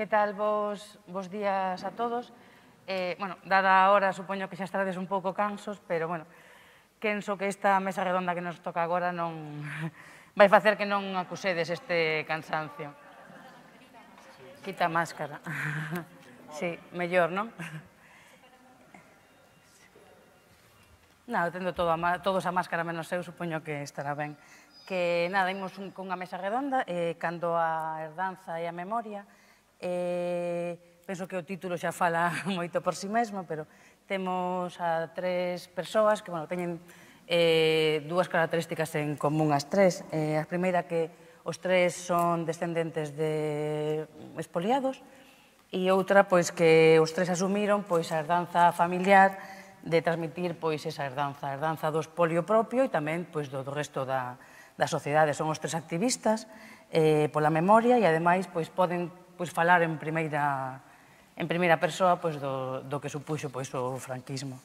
Que tal vos, vos días a todos? Eh, bueno, dada a hora, supoño que xa estades un pouco cansos, pero, bueno, quenso que esta mesa redonda que nos toca agora non vai facer que non acusedes este cansancio. Quita a máscara. Sí, mellor, non? Nada, tendo todo a, todos a máscara menos eu, supoño que estará ben. Que, nada, imos un, cunha mesa redonda, eh, cando a herdanza e a memoria, Eh, penso que o título xa fala moito por si sí mesmo, pero temos a tres persoas que, bueno, teñen eh, dúas características en común as tres. Eh, a primeira que os tres son descendentes de espoliados e outra pois que os tres asumiron pois a herdanza familiar de transmitir pois esa herdanza, a herdanza do espolio propio e tamén pois do, do resto da, da sociedade. Son os tres activistas eh, pola memoria e ademais pois poden pois, falar en primeira, en primeira persoa pois, do, do que supuxo pois, o franquismo.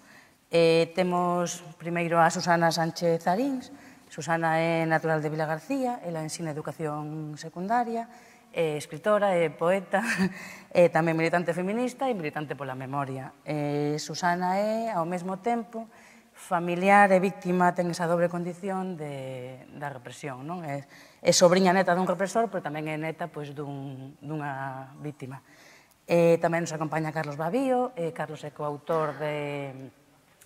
Eh, temos primeiro a Susana Sánchez Arins. Susana é natural de Vila García, ela ensina educación secundaria, é escritora, é poeta, é tamén militante feminista e militante pola memoria. Eh, Susana é, ao mesmo tempo, familiar e víctima ten esa dobre condición de, da represión. Non? É, é sobrinha neta dun represor, pero tamén é neta pois, dun, dunha víctima. E tamén nos acompaña Carlos Babío, e Carlos é coautor de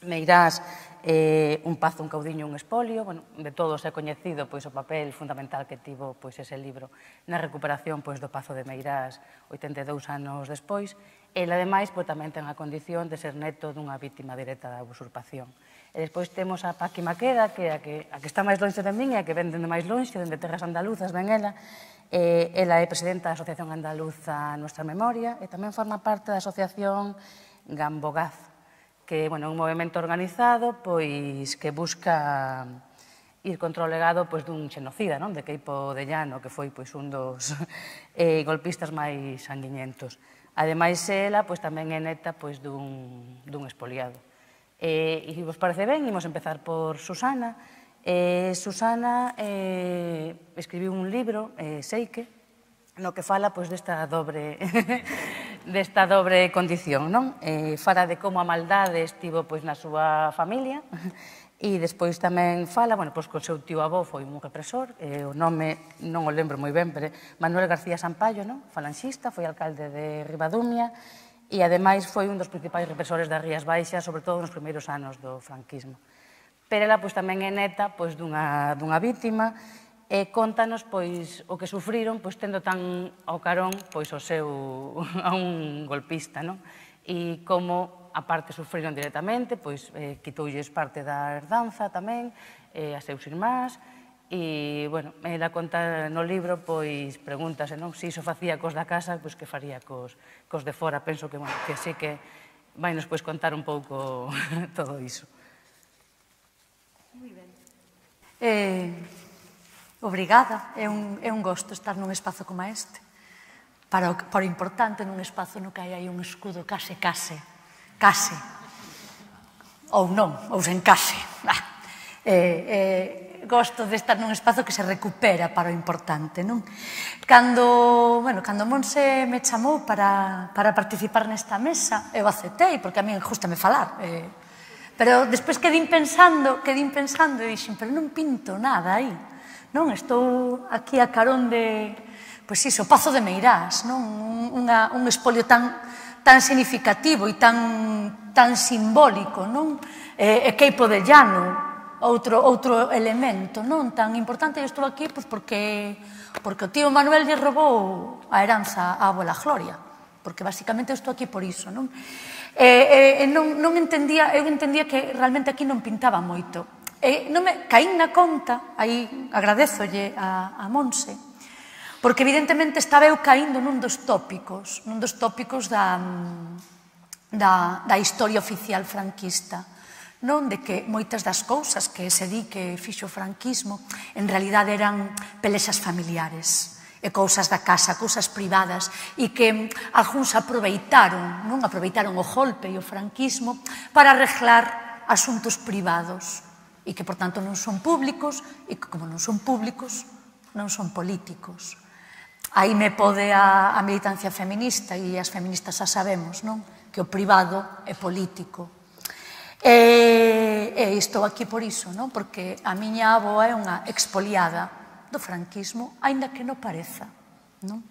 Meirás, eh, un pazo, un caudiño, un espolio, bueno, de todos é coñecido pois o papel fundamental que tivo pois ese libro na recuperación pois do pazo de Meirás 82 anos despois, e ademais pois, tamén ten a condición de ser neto dunha víctima directa da usurpación. E despois temos a Paqui Maqueda, que é a que, a que está máis lonxe de min e a que ven dende máis lonxe, dende Terras Andaluzas, ven ela. E, ela é presidenta da Asociación Andaluza Nuestra Memoria e tamén forma parte da Asociación Gambogaz, que bueno, un movimento organizado pois que busca ir contra o legado pois, dun xenocida, non? de Keipo de Llano, que foi pois, un dos eh, golpistas máis sanguiñentos. Ademais, ela pois, tamén é neta pois, dun, dun espoliado. Eh, e vos parece ben, imos empezar por Susana. Eh, Susana eh, escribiu un libro, eh, Seike, no que fala pois, desta dobre desta dobre condición, non? Eh, fala de como a maldade estivo pois, na súa familia e despois tamén fala, bueno, pois co seu tío avó foi un represor, eh, o nome non o lembro moi ben, pero Manuel García Sampaio, non? Falanxista, foi alcalde de Ribadumia, e ademais foi un dos principais represores das Rías Baixas, sobre todo nos primeiros anos do franquismo. Pero ela pois, tamén é neta pois, dunha, dunha vítima e contanos pois o que sufriron pois tendo tan ao carón pois o seu a un golpista, non? E como a parte sufriron directamente, pois eh, quitoulles parte da herdanza tamén eh, a seus irmáns, E, bueno, ela conta no libro, pois, pregúntase, non? Se iso facía cos da casa, pois que faría cos, cos de fora. Penso que, bueno, que sí que vai nos pois contar un pouco todo iso. Muy ben. Eh, obrigada. É un, é un gosto estar nun espazo como este. Para o, para o importante nun espazo no que hai aí un escudo case, case, case. Ou non, ou sen case. Ah. Eh, eh, gosto de estar nun espazo que se recupera para o importante, non? Cando, bueno, cando Monse me chamou para, para participar nesta mesa, eu aceptei, porque a mí gustame falar. Eh, pero despois quedín pensando, quedín pensando, e dixen, pero non pinto nada aí. Non, estou aquí a carón de, pois iso, Pazo de Meirás, non? Unha, un espolio tan, tan significativo e tan, tan simbólico, non? Eh, e Queipo de Llano, outro, outro elemento non tan importante. Eu estou aquí pois, porque, porque o tío Manuel lle roubou a heranza á abuela Gloria, porque basicamente eu estou aquí por iso. Non? E, e, non, non entendía, eu entendía que realmente aquí non pintaba moito. E non me caín na conta, aí agradezolle a, a Monse, porque evidentemente estaba eu caindo nun dos tópicos, nun dos tópicos da, da, da historia oficial franquista non de que moitas das cousas que se di que fixo o franquismo en realidade eran pelexas familiares e cousas da casa, cousas privadas e que algúns aproveitaron, non aproveitaron o golpe e o franquismo para arreglar asuntos privados e que, por tanto, non son públicos e que, como non son públicos, non son políticos. Aí me pode a, a militancia feminista e as feministas xa sabemos, non? Que o privado é político E, e estou aquí por iso, non? porque a miña avoa é unha expoliada do franquismo, aínda que non pareza. Non?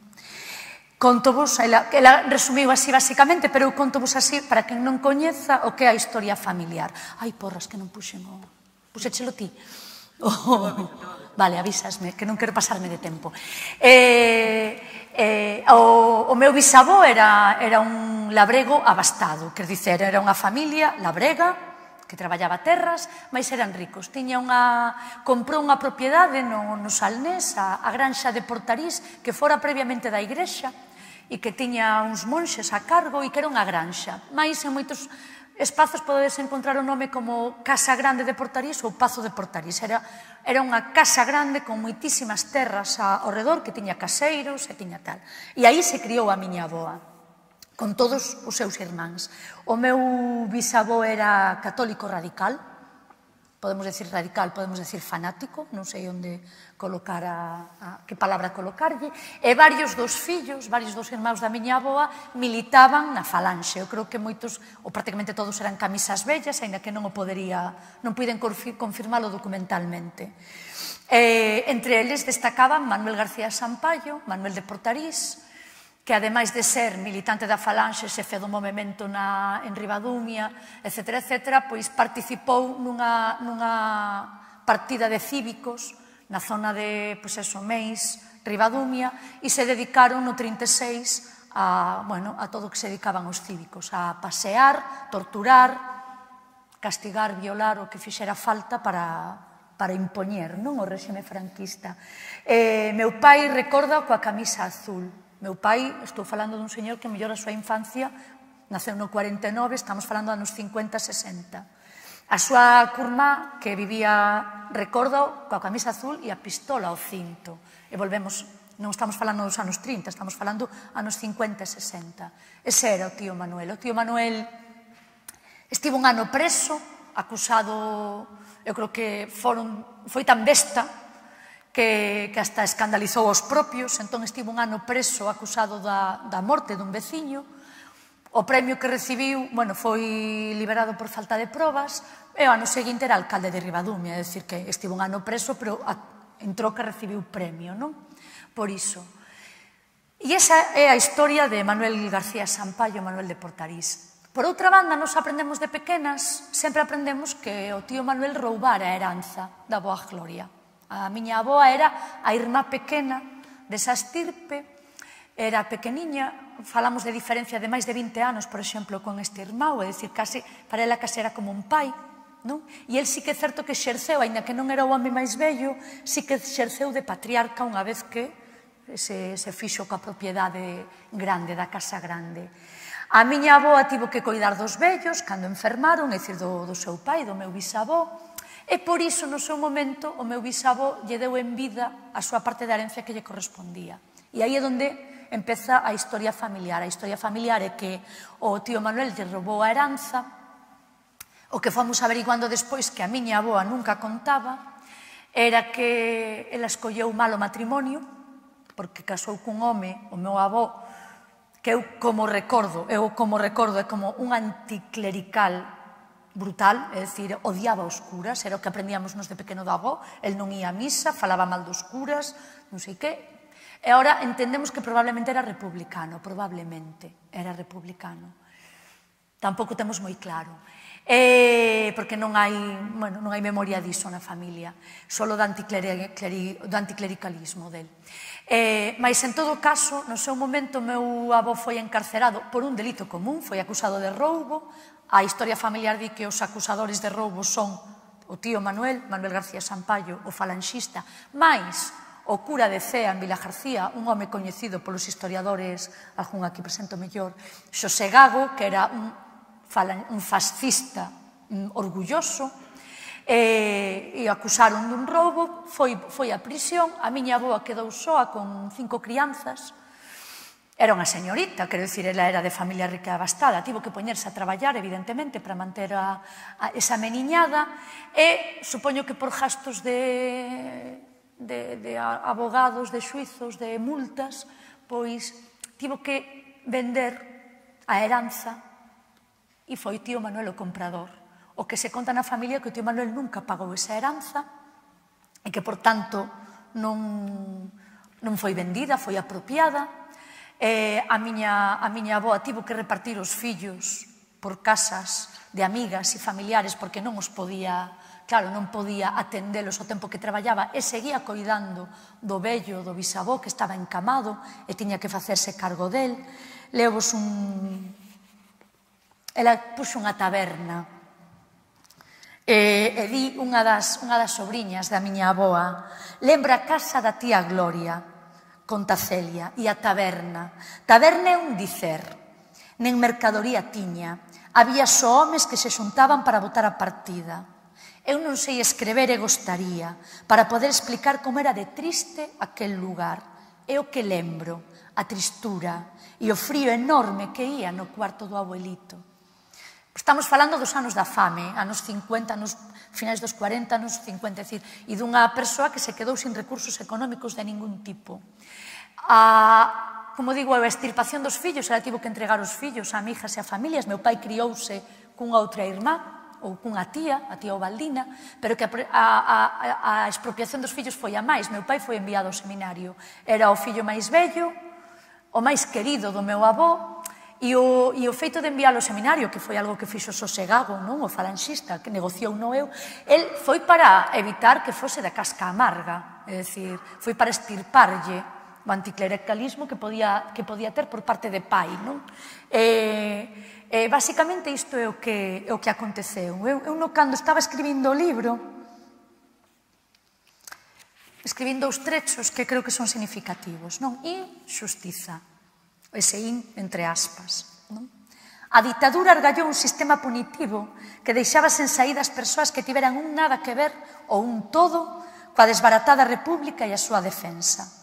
Contovos, ela, ela resumiu así basicamente, pero eu contovos así para quen non coñeza o que é a historia familiar. Ai, porras, que non puxen o... Puxechelo ti. Oh, vale, avísasme, que non quero pasarme de tempo. Eh, eh, o, o meu bisavó era, era un labrego abastado, quer dicer, era unha familia labrega que traballaba terras, mas eran ricos. Tiña unha, comprou unha propiedade no, no Salnés, a, a granxa de Portarís, que fora previamente da igrexa, e que tiña uns monxes a cargo e que era unha granxa. Mais en moitos espazos podedes encontrar o nome como Casa Grande de Portarís ou Pazo de Portarís. Era, era unha casa grande con moitísimas terras ao redor que tiña caseiros e tiña tal. E aí se criou a miña aboa con todos os seus irmáns. O meu bisavó era católico radical, podemos decir radical, podemos decir fanático, non sei onde colocar a, a que palabra colocarlle, e varios dos fillos, varios dos irmãos da miña aboa militaban na falanxe. Eu creo que moitos, ou prácticamente todos eran camisas bellas, aínda que non o podería, non puiden confirmalo documentalmente. Eh, entre eles destacaban Manuel García Sampaio, Manuel de Portarís, que ademais de ser militante da Falange, xefe do movimento na, en Ribadumia, etc., etc., pois participou nunha, nunha partida de cívicos na zona de, pois eso, Meis, Ribadumia, e se dedicaron no 36 a, bueno, a todo o que se dedicaban os cívicos, a pasear, torturar, castigar, violar o que fixera falta para, para impoñer non o réxime franquista. Eh, meu pai recorda coa camisa azul, Meu pai, estou falando dun señor que mellor a súa infancia, naceu no 49, estamos falando anos 50, 60. A súa curmá, que vivía, recordo, coa camisa azul e a pistola ao cinto. E volvemos, non estamos falando dos anos 30, estamos falando anos 50 e 60. Ese era o tío Manuel. O tío Manuel estivo un ano preso, acusado, eu creo que foron, foi tan besta que, que hasta escandalizou os propios, entón estivo un ano preso acusado da, da morte dun veciño, O premio que recibiu, bueno, foi liberado por falta de probas, e o ano seguinte era alcalde de Ribadumia, é dicir que estivo un ano preso, pero a, entrou que recibiu premio, non? Por iso. E esa é a historia de Manuel García Sampaio, Manuel de Portarís. Por outra banda, nos aprendemos de pequenas, sempre aprendemos que o tío Manuel roubara a heranza da boa gloria. A miña aboa era a irmá pequena desa estirpe, era pequeniña, falamos de diferencia de máis de 20 anos, por exemplo, con este irmão, é dicir, case, para ela case era como un pai, non? E el sí que é certo que xerceu, aínda que non era o home máis bello, sí que xerceu de patriarca unha vez que se, se fixo coa propiedade grande, da casa grande. A miña aboa tivo que coidar dos vellos cando enfermaron, é dicir, do, do seu pai, do meu bisavó, E por iso, no seu momento, o meu bisavó lle deu en vida a súa parte da herencia que lle correspondía. E aí é onde empeza a historia familiar. A historia familiar é que o tío Manuel lle roubou a heranza, o que fomos averiguando despois que a miña aboa nunca contaba, era que ela escolleu mal o matrimonio, porque casou cun home, o meu avó, que eu como recordo, eu como recordo é como un anticlerical brutal, é dicir, odiaba os curas, era o que aprendíamos nos de pequeno do avó, el non ía a misa, falaba mal dos curas, non sei que, E ahora entendemos que probablemente era republicano, probablemente era republicano. Tampouco temos moi claro. Eh, porque non hai, bueno, non hai memoria diso na familia, solo do, anticleri, do anticlericalismo del. Eh, mas, en todo caso, no seu momento, meu avó foi encarcerado por un delito común, foi acusado de roubo, A historia familiar di que os acusadores de roubo son o tío Manuel, Manuel García Sampaio, o falanxista, máis o cura de Cea en Vila García, un home coñecido polos historiadores, algún aquí presento mellor, Xosé Gago, que era un, falan, un fascista un orgulloso, e, e acusaron dun roubo, foi, foi a prisión, a miña aboa quedou soa con cinco crianzas, Era unha señorita, quero dicir, ela era de familia rica e abastada, tivo que poñerse a traballar, evidentemente, para manter a, a esa meniñada, e supoño que por gastos de, de, de abogados, de suizos, de multas, pois tivo que vender a heranza e foi tío Manuel o comprador. O que se conta na familia que o tío Manuel nunca pagou esa heranza e que, por tanto, non, non foi vendida, foi apropiada, Eh, a, miña, a miña aboa tivo que repartir os fillos por casas de amigas e familiares porque non os podía, claro, non podía atendelos o tempo que traballaba e seguía coidando do vello, do bisavó que estaba encamado e tiña que facerse cargo del. Leovos un... Ela puxo unha taberna e, e di unha das, unha das sobrinhas da miña aboa lembra a casa da tía Gloria conta Celia, e a taberna. Taberna é un dicer. Nen mercadoría tiña. Había só homes que se xuntaban para votar a partida. Eu non sei escrever e gostaría para poder explicar como era de triste aquel lugar. É o que lembro, a tristura e o frío enorme que ía no cuarto do abuelito. Estamos falando dos anos da fame, anos 50, anos finais dos 40, anos 50, decir, e dunha persoa que se quedou sin recursos económicos de ningún tipo. A, como digo, a extirpación dos fillos, ela tivo que entregar os fillos a mijas e a familias. Meu pai criouse cunha outra irmá, ou cunha tía, a tía Ovaldina, pero que a, a, a, a expropiación dos fillos foi a máis. Meu pai foi enviado ao seminario. Era o fillo máis bello, o máis querido do meu avó, E o, e o feito de enviar ao seminario, que foi algo que fixo Sosegago, non? o falanxista, que negociou non eu, el foi para evitar que fose da casca amarga, é dicir, foi para estirparlle o anticlericalismo que podía, que podía ter por parte de pai. Non? E, e basicamente isto é o que, é o que aconteceu. Eu, eu no, cando estaba escribindo o libro, escribindo os trechos que creo que son significativos. Non? Injustiza ese in entre aspas. Non? A ditadura argallou un sistema punitivo que deixaba sen saída as persoas que tiveran un nada que ver ou un todo coa desbaratada república e a súa defensa.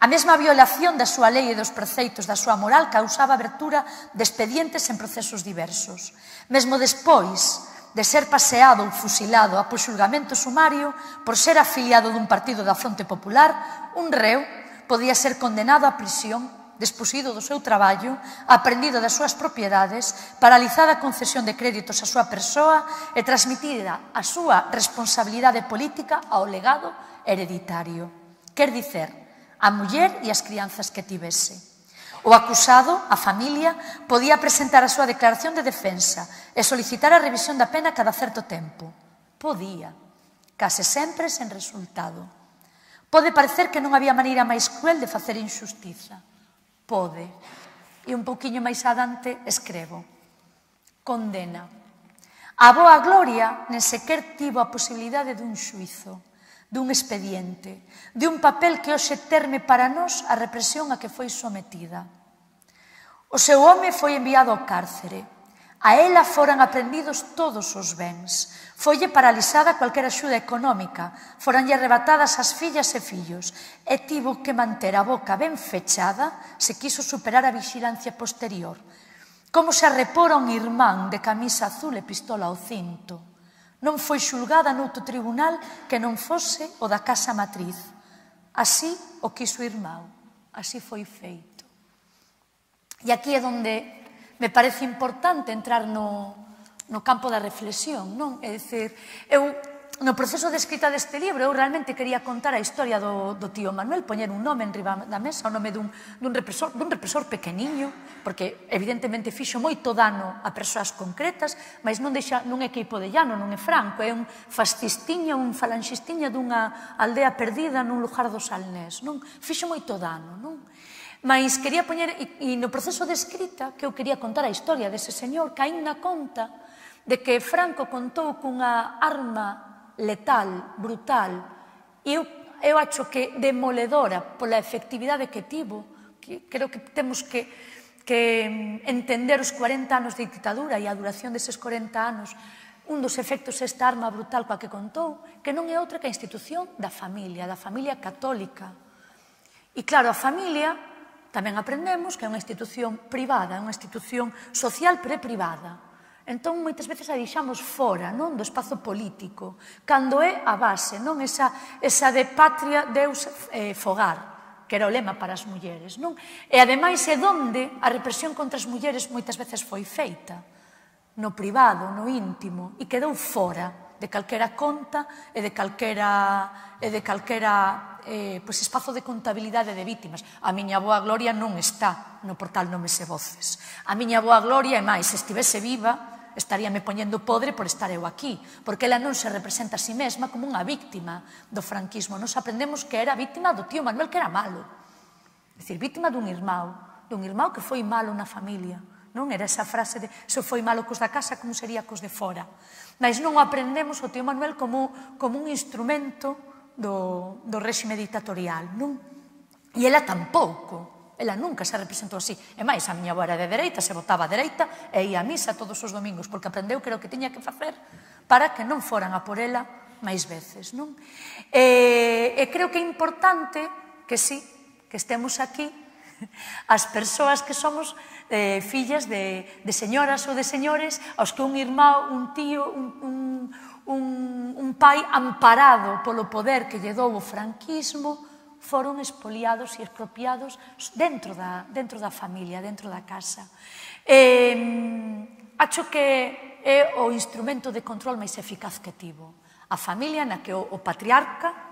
A mesma violación da súa lei e dos preceitos da súa moral causaba abertura de expedientes en procesos diversos. Mesmo despois de ser paseado ou fusilado a xulgamento sumario por ser afiliado dun partido da Fronte Popular, un reo podía ser condenado a prisión desposido do seu traballo, aprendido das súas propiedades, paralizada a concesión de créditos á súa persoa e transmitida a súa responsabilidade política ao legado hereditario. Quer dicer, a muller e as crianzas que tivese. O acusado, a familia, podía presentar a súa declaración de defensa e solicitar a revisión da pena cada certo tempo. Podía, case sempre sen resultado. Pode parecer que non había maneira máis cruel de facer injustiza pode. E un pouquiño máis adante escrevo. Condena. A boa gloria nen sequer tivo a posibilidade dun xuizo, dun expediente, de un papel que hoxe terme para nós a represión a que foi sometida. O seu home foi enviado ao cárcere, A ela foran aprendidos todos os bens. Folle paralizada cualquera axuda económica, foranlle arrebatadas as fillas e fillos, e tivo que manter a boca ben fechada se quiso superar a vixilancia posterior. Como se arrepora un irmán de camisa azul e pistola ao cinto. Non foi xulgada noutro tribunal que non fose o da casa matriz. Así o quiso irmão, así foi feito. E aquí é donde me parece importante entrar no, no campo da reflexión, non? É dicir, eu no proceso de escrita deste libro eu realmente quería contar a historia do, do tío Manuel, poñer un nome en riba da mesa, o nome dun, dun, represor, dun represor pequeniño, porque evidentemente fixo moito dano a persoas concretas, mas non, deixa, non é queipo de llano, non é franco, é un fascistiña, un falanxistiña dunha aldea perdida nun lugar do Salnés, non? Fixo moito dano, non? Mas quería poñer, e, e no proceso de escrita, que eu quería contar a historia dese señor, caín na conta de que Franco contou cunha arma letal, brutal, e eu, eu acho que demoledora pola efectividade que tivo, que creo que temos que, que mm, entender os 40 anos de ditadura e a duración deses 40 anos, un dos efectos esta arma brutal coa que contou, que non é outra que a institución da familia, da familia católica. E claro, a familia tamén aprendemos que é unha institución privada, é unha institución social pre-privada. Entón, moitas veces a deixamos fora, non, do espazo político, cando é a base, non, esa, esa de patria, Deus, eh, fogar, que era o lema para as mulleres, non? E ademais é donde a represión contra as mulleres moitas veces foi feita, no privado, no íntimo, e quedou fora de calquera conta e de calquera, e de calquera eh, pois espazo de contabilidade de vítimas. A miña boa Gloria non está no portal Nomes e Voces. A miña boa Gloria, e máis, se estivese viva, estaría me poñendo podre por estar eu aquí, porque ela non se representa a si sí mesma como unha víctima do franquismo. Nos aprendemos que era víctima do tío Manuel que era malo. É dicir, víctima dun irmão, dun irmão que foi malo na familia. Non era esa frase de se foi malo cos da casa, como sería cos de fora. Mas non aprendemos o tío Manuel como, como un instrumento do, do réxime dictatorial. Non? E ela tampouco. Ela nunca se representou así. E máis, a miña boa de dereita, se votaba a dereita e ia a misa todos os domingos, porque aprendeu que era o que tiña que facer para que non foran a por ela máis veces. Non? E, e creo que é importante que sí, que estemos aquí As persoas que somos eh, fillas de, de señoras ou de señores aos que un irmão, un tío, un, un, un, un pai amparado polo poder que lle dou o franquismo foron espoliados e expropiados dentro da, dentro da familia, dentro da casa. Eh, acho que é o instrumento de control máis eficaz que tivo. A familia na que o, o patriarca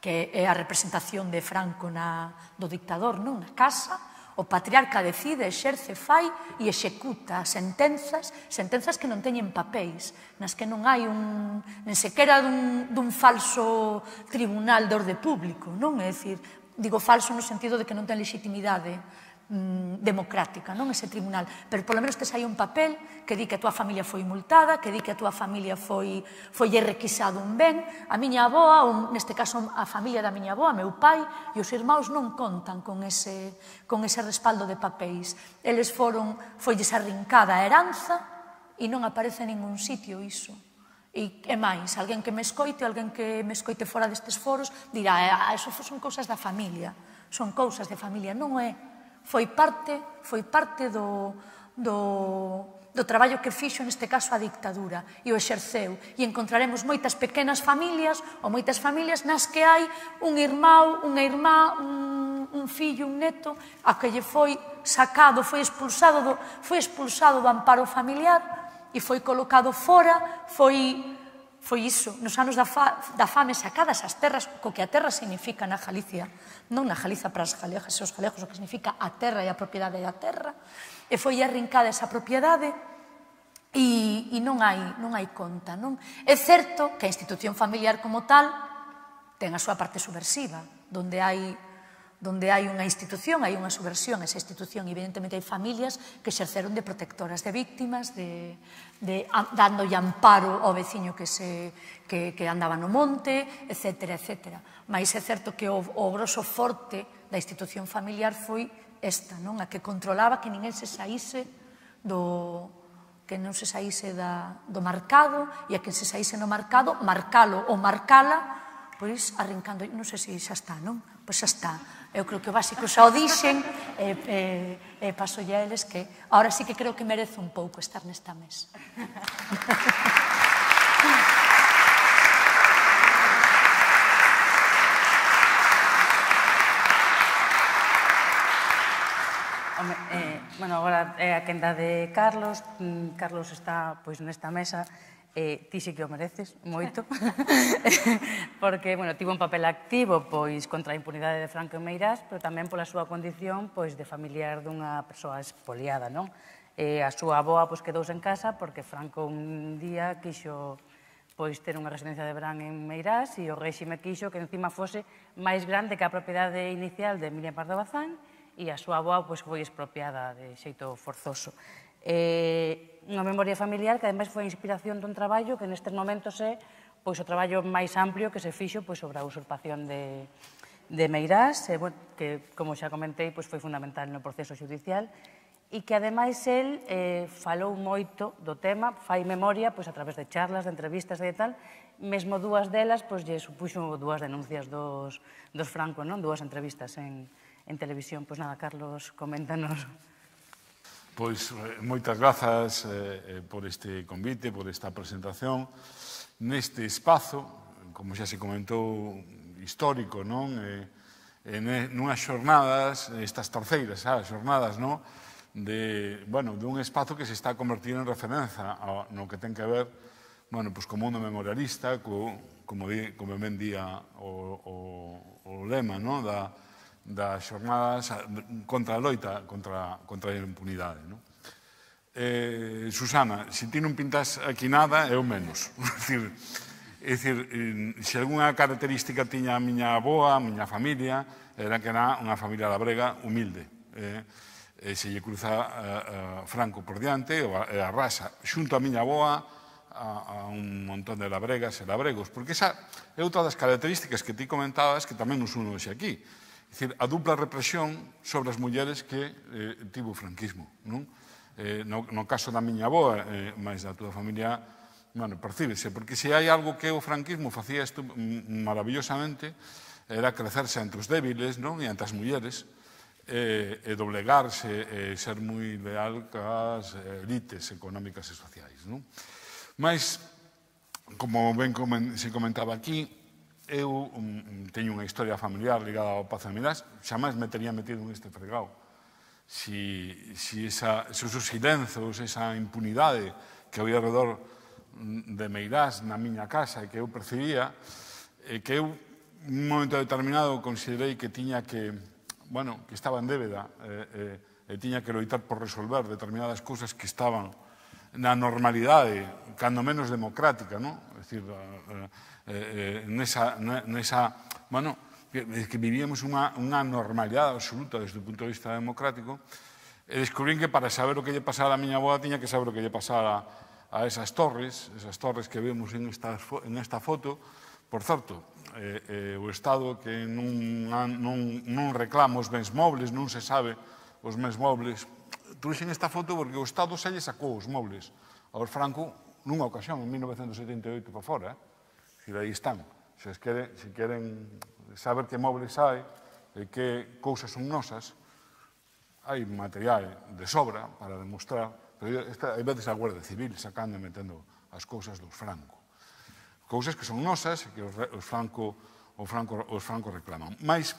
que é a representación de Franco na, do dictador non? na casa, o patriarca decide, exerce, fai e executa sentenzas, sentenzas que non teñen papéis, nas que non hai un, nen sequera dun, dun falso tribunal de orde público, non? É dicir, digo falso no sentido de que non ten legitimidade mm, democrática, non ese tribunal, pero polo menos tes aí un papel que di que a túa familia foi multada, que di que a túa familia foi foi requisado un ben, a miña aboa, ou neste caso a familia da miña aboa, meu pai e os irmãos non contan con ese con ese respaldo de papéis. Eles foron foilles arrincada a heranza e non aparece en ningún sitio iso. E, e máis, alguén que me escoite, alguén que me escoite fora destes foros, dirá, eh, eso son cousas da familia, son cousas de familia, non é foi parte, foi parte do, do, do traballo que fixo neste caso a dictadura e o exerceu. E encontraremos moitas pequenas familias ou moitas familias nas que hai un irmão, unha irmá, un, un fillo, un neto a que lle foi sacado, foi expulsado do, foi expulsado do amparo familiar e foi colocado fora, foi foi iso, nos anos da, fa, da fame sacadas as terras, co que a terra significa na Galicia, non na Galiza para as galegas e os galegos, o que significa a terra e a propiedade da terra, e foi arrincada esa propiedade, e, e non hai, non hai conta. Non? É certo que a institución familiar como tal ten a súa parte subversiva, donde hai donde hai unha institución, hai unha subversión, esa institución, evidentemente hai familias que xerceron de protectoras de víctimas, de, de dando amparo ao veciño que, se, que, que andaba no monte, etc. etc. Mas é certo que o, o grosso forte da institución familiar foi esta, non? a que controlaba que ninguén se saíse do, que non se saíse da, do marcado e a que se saíse no marcado, marcalo ou marcala Pois arrancando, non sei se xa está, non? Pois xa está. Eu creo que o básico xa o dixen, e, e, e paso a eles que ahora sí que creo que merezo un pouco estar nesta mesa. Home, eh, bueno, agora é a quenda de Carlos. Mm, Carlos está pois nesta mesa eh, ti sí que o mereces, moito, porque, bueno, tivo un papel activo pois contra a impunidade de Franco Meirás, pero tamén pola súa condición pois de familiar dunha persoa espoliada, non? Eh, a súa aboa pois, quedouse en casa porque Franco un día quixo pois ter unha residencia de verán en Meirás e o réxime quixo que encima fose máis grande que a propiedade inicial de Emilia Pardo Bazán e a súa aboa pois, foi expropiada de xeito forzoso. Eh, unha memoria familiar que ademais foi a inspiración dun traballo que nestes momentos é pois, o traballo máis amplio que se fixo pois, sobre a usurpación de, de Meirás, eh, bueno, que, como xa comentei, pois, foi fundamental no proceso judicial, e que ademais el eh, falou moito do tema, fai memoria pois a través de charlas, de entrevistas e tal, mesmo dúas delas pois lle supuxo dúas denuncias dos dos Franco, non? Dúas entrevistas en en televisión. Pois nada, Carlos, coméntanos. Pois eh, moitas grazas eh, eh, por este convite, por esta presentación. Neste espazo, como xa se comentou, histórico, non? Eh, en, eh, nunhas xornadas, estas terceiras ah, xornadas, non? De, bueno, dun espazo que se está convertindo en referencia ao, no que ten que ver bueno, pois co mundo memorialista, co, como, di, como ben día o, o, o lema, non? Da, das xornadas contra a loita contra, contra a impunidade. Non? Eh, Susana, se ti non pintas aquí nada, eu menos. decir, é dicir, eh, se algunha característica tiña a miña aboa, a miña familia, era que era unha familia da brega humilde. Eh, e se lle cruza a, a Franco por diante, ou a, a raza, xunto a miña aboa, a, a un montón de labregas e labregos, porque esa é outra das características que ti comentabas que tamén nos uno xe aquí dicir, a dupla represión sobre as mulleres que eh, tivo o franquismo. Non? Eh, no, no caso da miña aboa, eh, máis da túa familia, bueno, percíbese, porque se hai algo que o franquismo facía isto maravillosamente, era crecerse entre os débiles non? e entre as mulleres, eh, e doblegarse e ser moi leal cas elites económicas e sociais. Non? Mas, como ben comen, se comentaba aquí, eu um, um, teño unha historia familiar ligada ao Pazo de Milás, xa máis me tería metido neste fregado. Si, si esa, esos silencios, esa impunidade que había alrededor mm, de Meirás na miña casa e que eu percibía, e que eu un momento determinado considerei que tiña que, bueno, que estaba en débeda eh, eh, e tiña que loitar por resolver determinadas cousas que estaban na normalidade, cando menos democrática, non? É dicir, eh, Eh, eh, nesa, nesa bueno, eh, que vivíamos unha, unha normalidade absoluta desde o punto de vista democrático, e descubrín que para saber o que lle pasara a miña boa tiña que saber o que lle pasara a esas torres, esas torres que vemos en esta, en esta foto, por certo, eh, eh, o Estado que non, non, non reclama os bens mobles, non se sabe os bens mobles, truxen esta foto porque o Estado se lle sacou os mobles aos Franco nunha ocasión, en 1978 para fora, eh? Dicir, aí están. Se queren, se queren saber que mobles hai e que cousas son nosas, hai material de sobra para demostrar, pero esta, hai veces a Guardia Civil sacando e metendo as cousas dos Franco. Cousas que son nosas e que os, os Franco, o Franco, os Franco reclaman. Mas,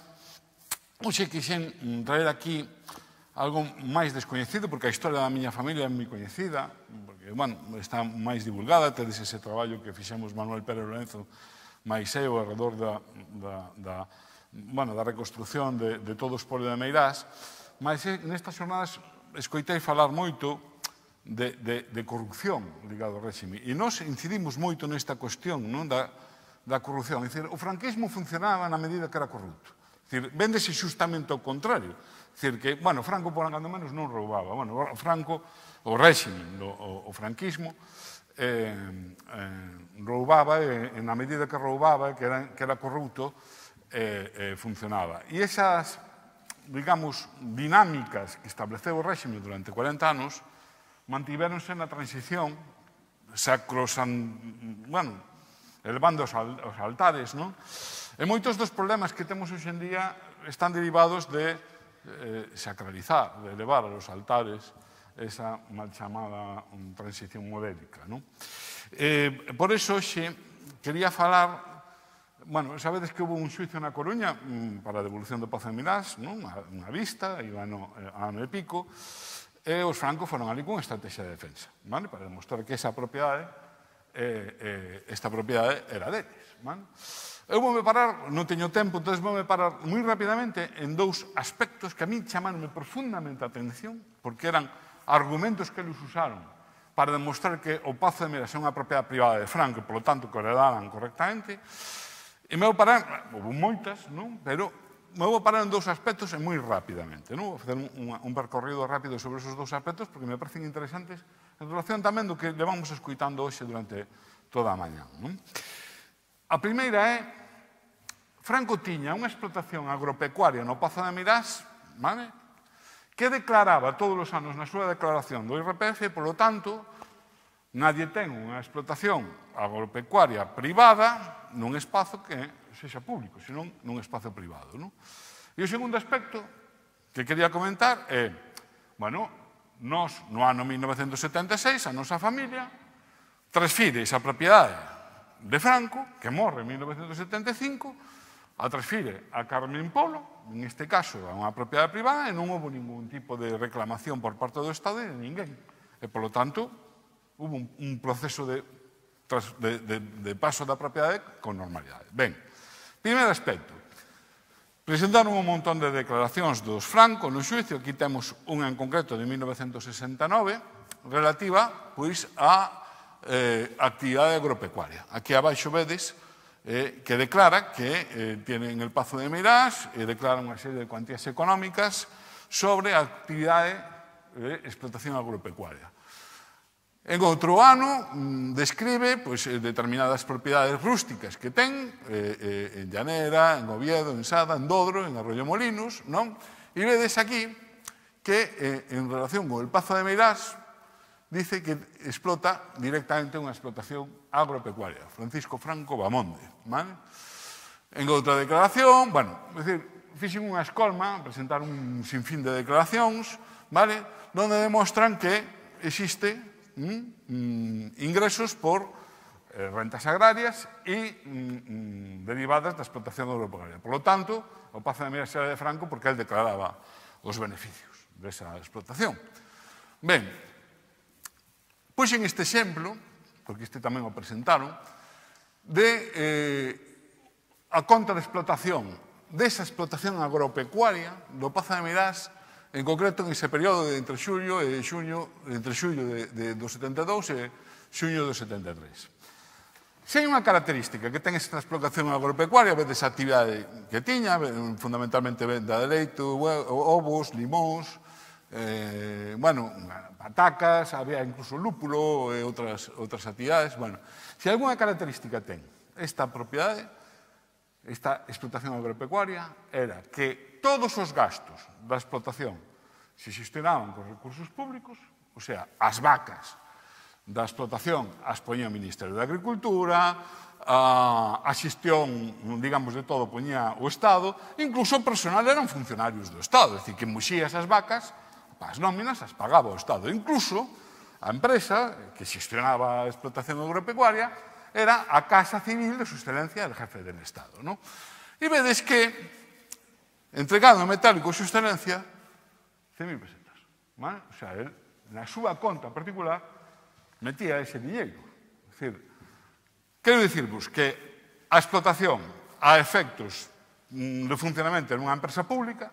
hoxe quixen traer aquí algo máis descoñecido, porque a historia da miña familia é moi coñecida, porque, bueno, está máis divulgada, tedes ese traballo que fixemos Manuel Pérez Lorenzo máis eu, alrededor da, da, da, bueno, da reconstrucción de, de todos por de Meirás, mas eh, nestas jornadas escoitei falar moito de, de, de corrupción ligado ao réxime. E nós incidimos moito nesta cuestión non? Da, da corrupción. É dicir, o franquismo funcionaba na medida que era corrupto. É dicir, véndese xustamente ao contrario. Dicir que, bueno, Franco, por cando menos, non roubaba. Bueno, Franco, o réxime, o, o franquismo, eh, eh, roubaba, e, eh, na medida que roubaba, que era, que era corrupto, eh, eh, funcionaba. E esas, digamos, dinámicas que estableceu o réxime durante 40 anos, mantiveronse na transición sacrosan... bueno, elevando os, al, os altares, non? E moitos dos problemas que temos hoxendía están derivados de eh, sacralizar, de elevar a los altares esa mal chamada mm, transición modélica. ¿no? Eh, por eso xe quería falar Bueno, sabedes que houve un xuizo na Coruña mm, para a devolución do Pazo de Milás, non? unha vista, iba no, eh, ano e pico, e os francos foron ali con estrategia de defensa, vale? para demostrar que esa propiedade, eh, eh, esta propiedade era deles. Vale? Eu vou me parar, non teño tempo, entón vou me parar moi rapidamente en dous aspectos que a mí chamaronme profundamente a atención, porque eran argumentos que eles usaron para demostrar que o Pazo de Miras é unha propiedade privada de Franco, e, polo tanto, que heredaran correctamente. E me vou parar, houve moitas, non? pero me vou parar en dous aspectos e moi rapidamente. Non? Vou facer un, un, un percorrido rápido sobre esos dous aspectos porque me parecen interesantes en relación tamén do que levamos escuitando hoxe durante toda a mañá. Non? A primeira é Franco tiña unha explotación agropecuaria no Pazo de Mirás, vale? que declaraba todos os anos na súa declaración do IRPF, e, polo tanto, nadie ten unha explotación agropecuaria privada nun espazo que sexa público, senón nun espazo privado. Non? E o segundo aspecto que quería comentar é, bueno, nos, no ano 1976, a nosa familia transfire esa propiedade de Franco, que morre en 1975, a transfire a Carmen Polo, en este caso a unha propiedade privada, e non houve ningún tipo de reclamación por parte do Estado de ninguén. E, polo tanto, houve un, un proceso de, de, de, de paso da propiedade con normalidade. Ben, primeiro aspecto. Presentaron un montón de declaracións dos Franco no xuicio, aquí temos unha en concreto de 1969, relativa pois, a eh, actividade agropecuaria. Aquí abaixo vedes eh, que declara que eh, tiene en el Pazo de Meirás eh, declara unha serie de cuantías económicas sobre a actividade de eh, explotación agropecuaria. En outro ano mm, describe pois, determinadas propiedades rústicas que ten eh, eh, en Llanera, en Oviedo, en Sada, en Dodro, en Arroyo Molinos, non? E vedes aquí que eh, en relación con el Pazo de Meirás dice que explota directamente unha explotación agropecuaria, Francisco Franco Bamonde. Vale? En outra declaración, bueno, decir, fixen unha escolma, presentaron un sinfín de declaracións, vale? donde demostran que existe mm, mm ingresos por eh, rentas agrarias e mm, mm derivadas da explotación da agropecuaria. Por lo tanto, o pasa da era de Franco porque él declaraba os beneficios desa explotación. Ben, pois en este exemplo, porque este tamén o presentaron, de eh, a contraexplotación desa explotación agropecuaria do Paza de Mirás, en concreto en ese período de entre xullo e xuño, entre xullo de, de, do 72 e xuño do 73. Se hai unha característica que ten esta explotación agropecuaria, vedes a actividade que tiña, fundamentalmente venda de leito, ovos, limóns, eh, bueno, patacas, había incluso lúpulo eh, e outras, outras actividades. Bueno, se alguna característica ten esta propiedade, esta explotación agropecuaria, era que todos os gastos da explotación se xestionaban con recursos públicos, o sea, as vacas da explotación as poñía o Ministerio da Agricultura, a, a xestión, digamos, de todo poñía o Estado, incluso o personal eran funcionarios do Estado, é dicir, que muxías as vacas As nóminas as pagaba o Estado. Incluso, a empresa que xestionaba a explotación agropecuaria era a Casa Civil de Sustelencia del Jefe del Estado. ¿no? E vedes que, entregado a metálico sustelencia, 100.000 pesetas. ¿vale? O sea, él, na súa conta particular, metía ese dinheiro. Es decir, quero dicirvos que a explotación a efectos mm, de funcionamento en unha empresa pública,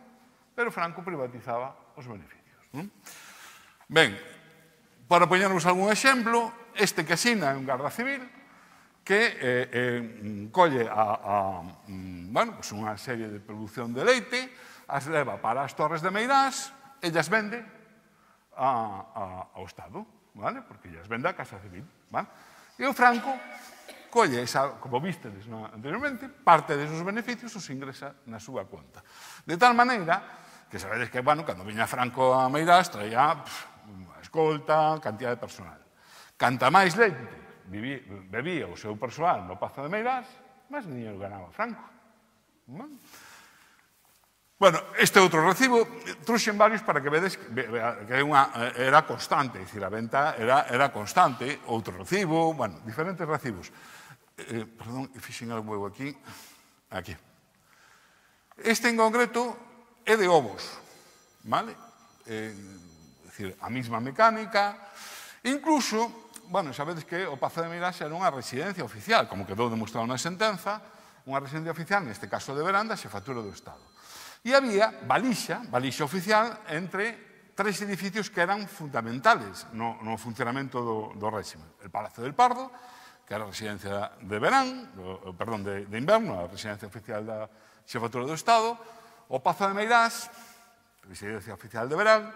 pero Franco privatizaba os beneficios. Non? Ben, para poñernos algún exemplo, este que asina é un garda civil que eh, eh, colle a, a mm, bueno, pues unha serie de produción de leite, as leva para as torres de Meirás, ellas vende a, a, ao Estado, vale? porque ellas vende a Casa Civil. Vale? E o Franco colle esa, como vistedes anteriormente, parte desos beneficios os ingresa na súa conta. De tal maneira que sabedes que, bueno, cando viña Franco a Meirás, traía pff, escolta, cantidad de personal. Canta máis leite vivi, bebía o seu persoal no Pazo de Meirás, máis niño ganaba Franco. Non? Bueno, este outro recibo truxen varios para que vedes que é unha, era constante, dicir, a venta era, era constante, outro recibo, bueno, diferentes recibos. Eh, perdón, fixen algo aquí. Aquí. Este en concreto é de ovos, vale? Eh, decir, a mesma mecánica, incluso, bueno, sabedes que o Pazo de Meirás era unha residencia oficial, como quedou demostrado na sentenza, unha residencia oficial, neste caso de Veranda, se fatura do Estado. E había balixa, balixa oficial, entre tres edificios que eran fundamentales no, no funcionamento do, do réxime. El Palacio del Pardo, que era a residencia de verán, perdón, de, de inverno, a residencia oficial da Xefatura do Estado, o Pazo de Meirás, residencia Oficial de Verán,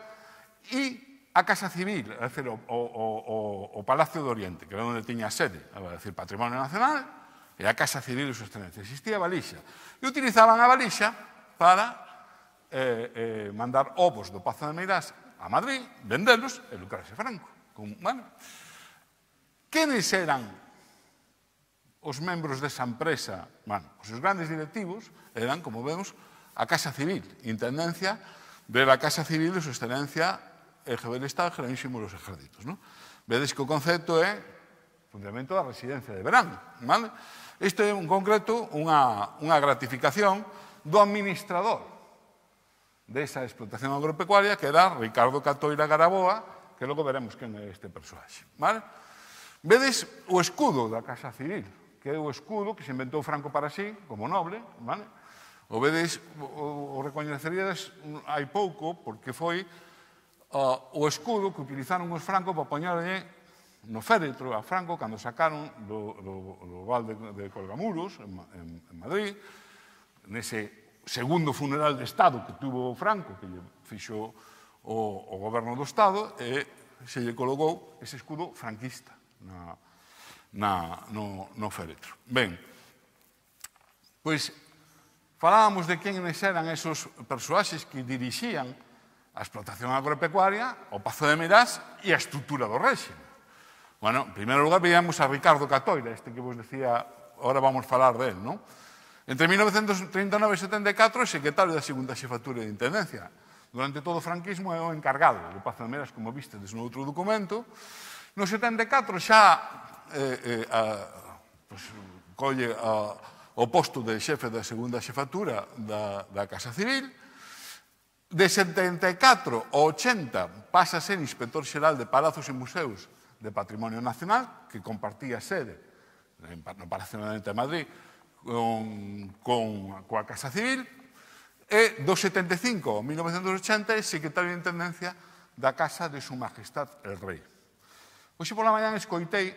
e a Casa Civil, é dicir, o, o, o, o Palacio do Oriente, que era onde tiña sede, é decir, Patrimonio Nacional, e a Casa Civil e Sostenente. Existía a balixa. E utilizaban a balixa para eh, eh, mandar ovos do Pazo de Meirás a Madrid, vendelos e lucrarse franco. Con, bueno, quenes eran os membros desa empresa? Bueno, os grandes directivos eran, como vemos, a Casa Civil, Intendencia de la Casa Civil e Sostenencia e Geberista Geronísimo dos Ejércitos. Non? Vedes que o concepto é fundamento da residencia de verán. Vale? Isto é, en concreto, unha, unha gratificación do administrador desa explotación agropecuaria que era Ricardo Catoira Garaboa, que logo veremos quen é este personaxe. Vale? Vedes o escudo da Casa Civil, que é o escudo que se inventou Franco para sí, como noble, vale? O vedes, o, o recoñeceríades hai pouco, porque foi uh, o escudo que utilizaron os francos para poñarlle no féretro a Franco cando sacaron do, do, do val de, de Colgamuros, en, en, en Madrid, nese segundo funeral de Estado que tuvo Franco, que lle fixo o, o goberno do Estado, e se lle colocou ese escudo franquista na, na, no, no féretro. Ben, pois Falábamos de quenes eran esos persoaxes que dirixían a explotación agropecuaria, o Pazo de Merás e a estrutura do réxime. Bueno, en primeiro lugar, veíamos a Ricardo Catoira, este que vos decía, ahora vamos falar del, non? Entre 1939 e 74 secretario da segunda xefatura de Intendencia. Durante todo o franquismo é o encargado do Pazo de Meras, como vistedes no outro documento. No 74 xa eh, eh, a, pues, colle a, o posto de xefe da segunda xefatura da, da Casa Civil, de 74 a 80 pasa a ser inspector xeral de Palazos e Museus de Patrimonio Nacional, que compartía sede no Palacio de Madrid con, con, coa Casa Civil, e do 75 ao 1980 é secretario de Intendencia da Casa de Su Majestad el Rei. Hoxe pola mañan escoitei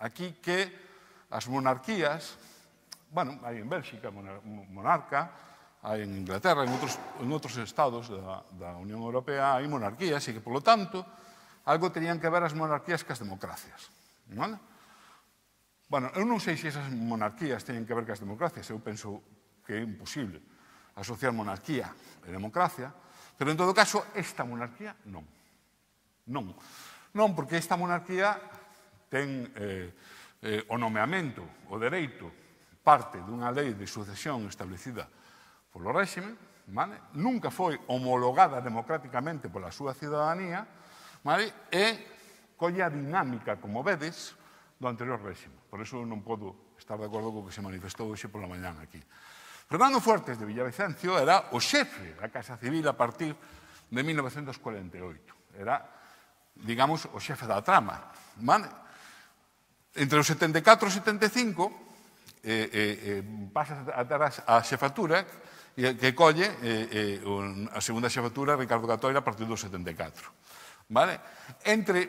aquí que as monarquías bueno, hai en Bélxica monarca, hai en Inglaterra, en outros, en outros estados da, da Unión Europea hai monarquías e que, polo tanto, algo tenían que ver as monarquías cas democracias. Non? Bueno, eu non sei se esas monarquías teñen que ver cas democracias, eu penso que é imposible asociar monarquía e democracia, pero en todo caso esta monarquía non. Non. Non, porque esta monarquía ten eh, eh, o nomeamento, o dereito parte dunha lei de sucesión establecida polo réxime, vale? nunca foi homologada democráticamente pola súa cidadanía, vale? e colle a dinámica, como vedes, do anterior réxime. Por eso non podo estar de acordo co que se manifestou hoxe pola mañán aquí. Fernando Fuertes de Villavicencio era o xefe da Casa Civil a partir de 1948. Era, digamos, o xefe da trama. Vale? Entre o 74 e o 75, eh, eh, eh pasa atrás a xefatura que colle eh, eh, un, a segunda xefatura Ricardo Catoira a partir do 74. Vale? Entre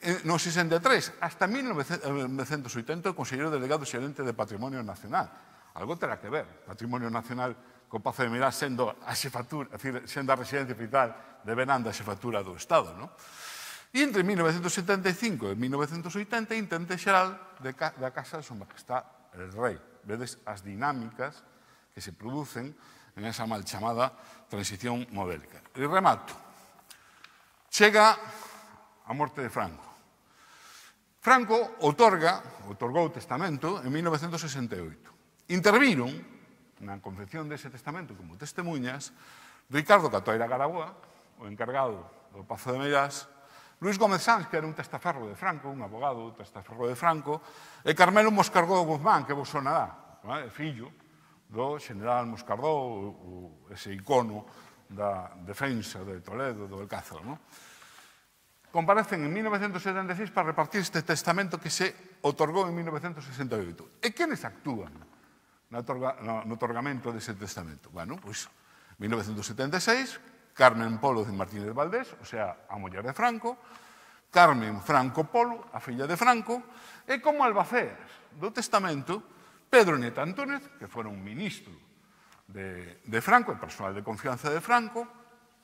eh, no 63 hasta 1980 o Conselleiro Delegado Xerente de Patrimonio Nacional. Algo terá que ver. Patrimonio Nacional co Pazo de Mirá sendo a xefatura, decir, sendo a residencia principal de Benanda a xefatura do Estado. Non? E entre 1975 e 1980 intente xeral de, da Casa de Súa está el rey. Vedes as dinámicas que se producen en esa mal chamada transición modélica. E remato. Chega a morte de Franco. Franco otorga, otorgou o testamento en 1968. Interviron na confección dese testamento como testemunhas Ricardo Catoira Garaboa, o encargado do Pazo de Meirás, Luis Gómez Sanz, que era un testaferro de Franco, un abogado testaferro de Franco, e Carmelo Moscardó Guzmán, que vos sonará, ¿vale? fillo do general Moscardó, ese icono da defensa de Toledo, do Alcázar. ¿no? Comparecen en 1976 para repartir este testamento que se otorgou en 1968. E quenes actúan otorga, no, no otorgamento dese testamento? Bueno, pois, pues, 1976, Carmen Polo de Martínez Valdés, o sea, a muller de Franco, Carmen Franco Polo, a filla de Franco, e como albaceas do testamento, Pedro Neta Antúnez, que fora un ministro de, de Franco, e personal de confianza de Franco,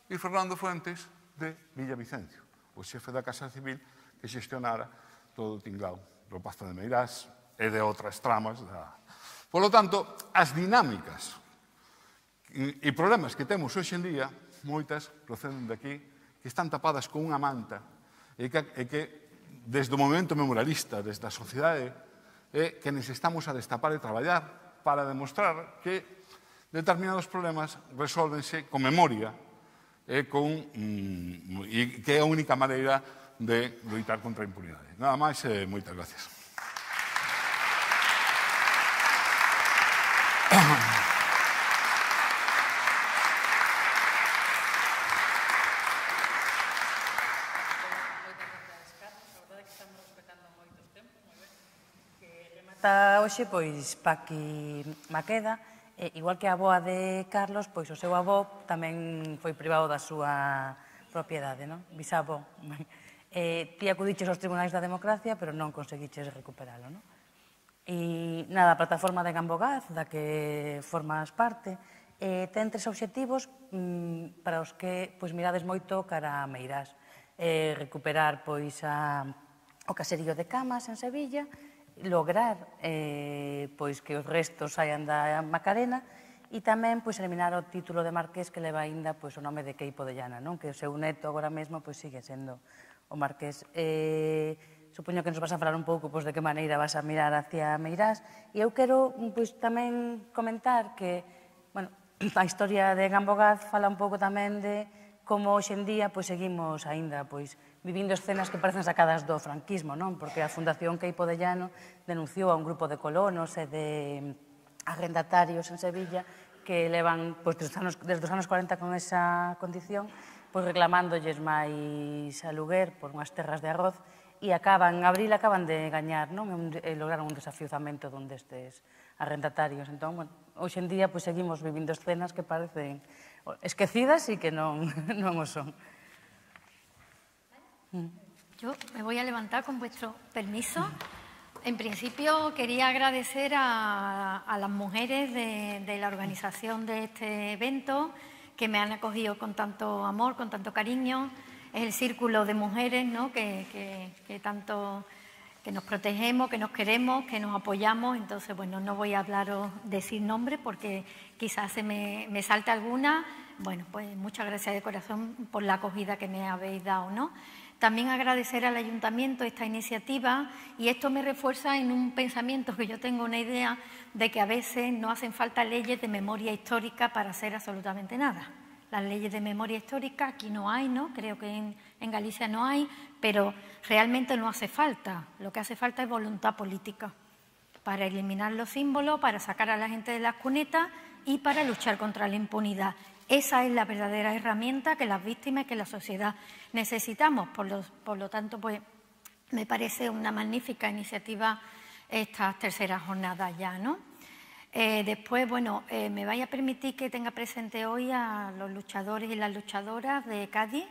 e Fernando Fuentes de Villavicencio, o xefe da Casa Civil que xestionara todo o tinglao do Pazo de Meirás e de outras tramas da... Por lo tanto, as dinámicas e problemas que temos hoxe en día moitas proceden daqui, que están tapadas con unha manta e que, e que desde o momento memorialista, desde a sociedade, é que nos estamos a destapar e traballar para demostrar que determinados problemas resolvense con memoria e, con, mm, e que é a única maneira de loitar contra a impunidade. Nada máis, moitas gracias. homenaxe pois Paqui Maqueda, e, igual que a aboa de Carlos, pois o seu avó tamén foi privado da súa propiedade, non? Bisavó. E, ti acudiches aos tribunais da democracia, pero non conseguiches recuperalo, non? E nada, a plataforma de Gambogaz, da que formas parte, eh, ten tres obxectivos mm, para os que pois, mirades moito cara a Meirás. Eh, recuperar pois a, o caserío de Camas en Sevilla, lograr eh, pois que os restos saian da Macarena e tamén pois eliminar o título de marqués que leva aínda pois o nome de Queipo de Llana, non? Que o seu neto agora mesmo pois sigue sendo o marqués. Eh, supoño que nos vas a falar un pouco pois de que maneira vas a mirar hacia Meirás e eu quero pois tamén comentar que, bueno, a historia de Gambogaz fala un pouco tamén de como hoxendía pois, seguimos aínda pois, vivindo escenas que parecen sacadas do franquismo, non? porque a Fundación Queipo de Llano denunciou a un grupo de colonos e de arrendatarios en Sevilla que levan pois, desde, os anos, desde os anos 40 con esa condición pois, reclamándolles máis aluguer por unhas terras de arroz e acaban, en abril acaban de gañar, non? E lograron un desafiuzamento dun destes arrendatarios. Entón, bueno, hoxe en día pois, seguimos vivindo escenas que parecen esquecidas e que non, non son. Yo me voy a levantar con vuestro permiso. En principio quería agradecer a, las mujeres de, la organización de este evento que me han acogido con tanto amor, con tanto cariño. Es el círculo de mujeres ¿no? que, que tanto que nos protegemos, que nos queremos, que nos apoyamos. Entonces, bueno, no voy a hablaros, decir nombres porque quizás se me, me salte alguna. Bueno, pues muchas gracias de corazón por la acogida que me habéis dado, ¿no? También agradecer al ayuntamiento esta iniciativa y esto me refuerza en un pensamiento que yo tengo una idea de que a veces no hacen falta leyes de memoria histórica para hacer absolutamente nada. Las leyes de memoria histórica aquí no hay, ¿no? Creo que en, en Galicia no hay, pero realmente no hace falta. Lo que hace falta es voluntad política para eliminar los símbolos, para sacar a la gente de las cunetas y para luchar contra la impunidad. Esa es la verdadera herramienta que las víctimas y que la sociedad necesitamos. Por lo, tanto, pues me parece una magnífica iniciativa estas terceras jornadas ya, ¿no? Eh, después, bueno, eh, me vaya a permitir que tenga presente hoy a los luchadores y las luchadoras de Cádiz,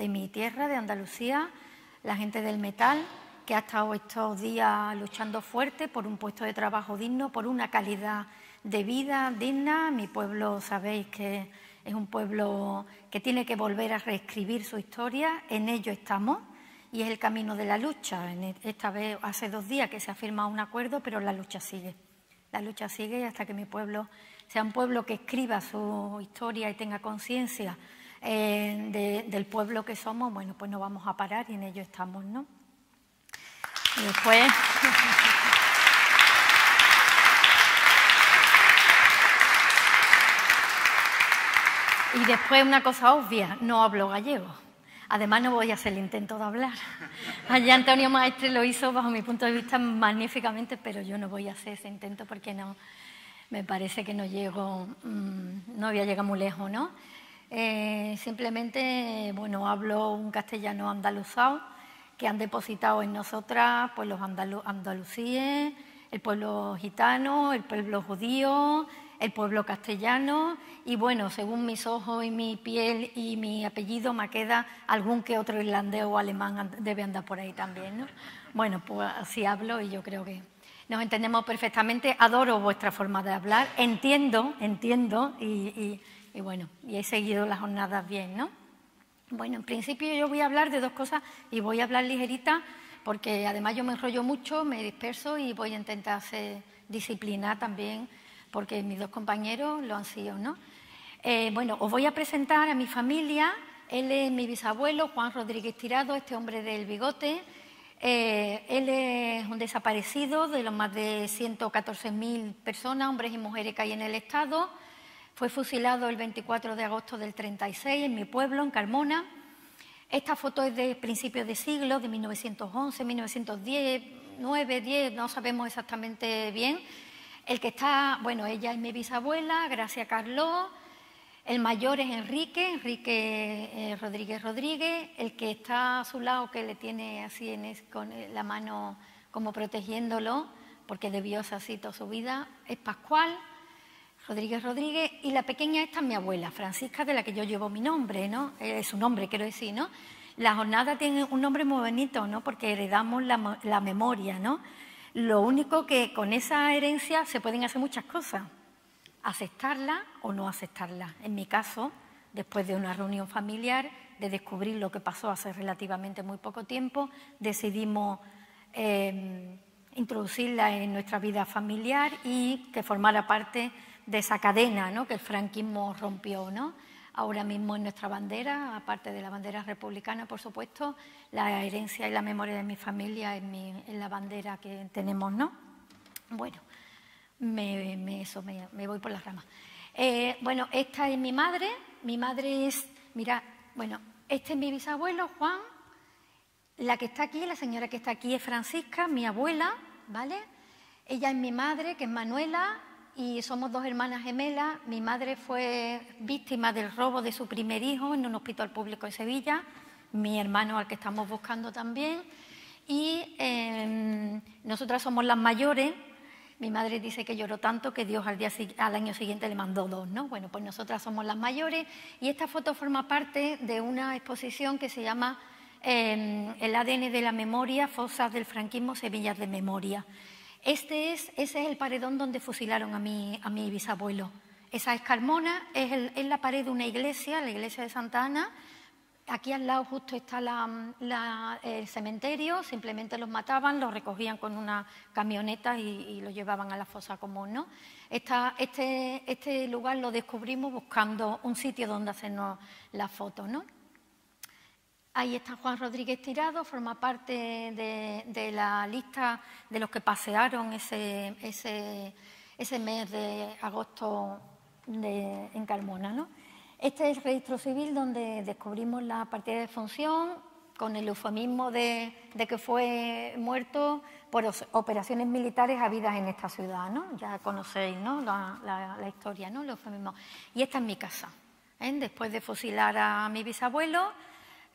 de mi tierra, de Andalucía, la gente del metal, que ha estado estos días luchando fuerte por un puesto de trabajo digno, por una calidad de vida digna. Mi pueblo, sabéis que es un pueblo que tiene que volver a reescribir su historia, en ello estamos y es el camino de la lucha. E, esta vez hace dos días que se ha firmado un acuerdo, pero la lucha sigue. La lucha sigue hasta que mi pueblo sea un pueblo que escriba su historia y tenga conciencia eh, de, del pueblo que somos, bueno, pues no vamos a parar y en ello estamos, ¿no? Y después... Y después una cosa obvia, no hablo gallego. Además no voy a hacer el intento de hablar. Allá Antonio Maestre lo hizo bajo mi punto de vista magníficamente, pero yo no voy a hacer ese intento porque no, me parece que no llego, mmm, no voy a llegar muy lejos, ¿no? Eh, simplemente, bueno, hablo un castellano andaluzado que han depositado en nosotras pues los andalu andalucíes, el pueblo gitano, el pueblo judío, el pueblo castellano y bueno, según mis ojos y mi piel y mi apellido me queda algún que otro irlandés o alemán debe andar por ahí también, ¿no? Bueno, pues así hablo y yo creo que nos entendemos perfectamente. Adoro vuestra forma de hablar, entiendo, entiendo y, y bueno, y he seguido las jornadas bien, ¿no? Bueno, en principio yo voy a hablar de dos cosas y voy a hablar ligerita porque además yo me enrollo mucho, me disperso y voy a intentar hacer disciplina también porque mis dos compañeros lo han sido, ¿no? Eh, bueno, os voy a presentar a mi familia. Él es mi bisabuelo, Juan Rodríguez Tirado, este hombre del bigote. Eh, él es un desaparecido de los más de 114.000 personas, hombres y mujeres que hay en el Estado. Fue fusilado el 24 de agosto del 36 en mi pueblo, en Carmona. Esta foto es de principios de siglo, de 1911, 1910, 9, 10, no sabemos exactamente bien. El que está, bueno, ella es mi bisabuela, Gracia Carló. El mayor es Enrique, Enrique eh, Rodríguez Rodríguez. El que está a su lado, que le tiene así en con la mano como protegiéndolo, porque debió así toda su vida, es Pascual. Rodríguez Rodríguez, y la pequeña esta es mi abuela, Francisca, de la que yo llevo mi nombre, ¿no? Es eh, su nombre, quiero decir, ¿no? La jornada tiene un nombre muy bonito, ¿no? Porque heredamos la, la memoria, ¿no? Lo único que con esa herencia se pueden hacer muchas cosas, aceptarla o no aceptarla. En mi caso, después de una reunión familiar, de descubrir lo que pasó hace relativamente muy poco tiempo, decidimos eh, introducirla en nuestra vida familiar y que formara parte de esa cadena ¿no? que el franquismo rompió. ¿no? Ahora mismo en nuestra bandera, aparte de la bandera republicana, por supuesto, la herencia y la memoria de mi familia es, la bandera que tenemos. ¿no? Bueno, me, eso, me, voy por las ramas. Eh, bueno, esta es mi madre. Mi madre es, mira, bueno, este es mi bisabuelo, Juan. La que está aquí, la señora que está aquí es Francisca, mi abuela, ¿vale? Ella es mi madre, que es Manuela, y somos dos hermanas gemelas. Mi madre fue víctima del robo de su primer hijo en un hospital público de Sevilla, mi hermano al que estamos buscando también. Y em, nosotras somos las mayores. Mi madre dice que lloró tanto que Dios al, día, al año siguiente le mandó dos, ¿no? Bueno, pues nosotras somos las mayores y esta foto forma parte de una exposición que se llama em, El ADN de la memoria, Fosas del franquismo, Sevillas de memoria. Este es, ese es el paredón donde fusilaron a mi, a mi bisabuelo. Esa escarmona es, es, la pared de una iglesia, la iglesia de Santa Ana. Aquí al lado justo está el cementerio, simplemente los mataban, los recogían con una camioneta y, los llevaban a la fosa común. ¿no? este, este lugar lo descubrimos buscando un sitio donde hacernos la foto. ¿no? Ahí está Juan Rodríguez Tirado, forma parte de, la lista de los que pasearon ese, mes de agosto en Carmona. ¿no? Este es el registro civil donde descubrimos la partida de función con el eufemismo de, que fue muerto por operaciones militares habidas en esta ciudad. ¿no? Ya conocéis ¿no? la, historia, ¿no? el eufemismo. Y esta es mi casa. ¿eh? Después de fusilar a mi bisabuelo,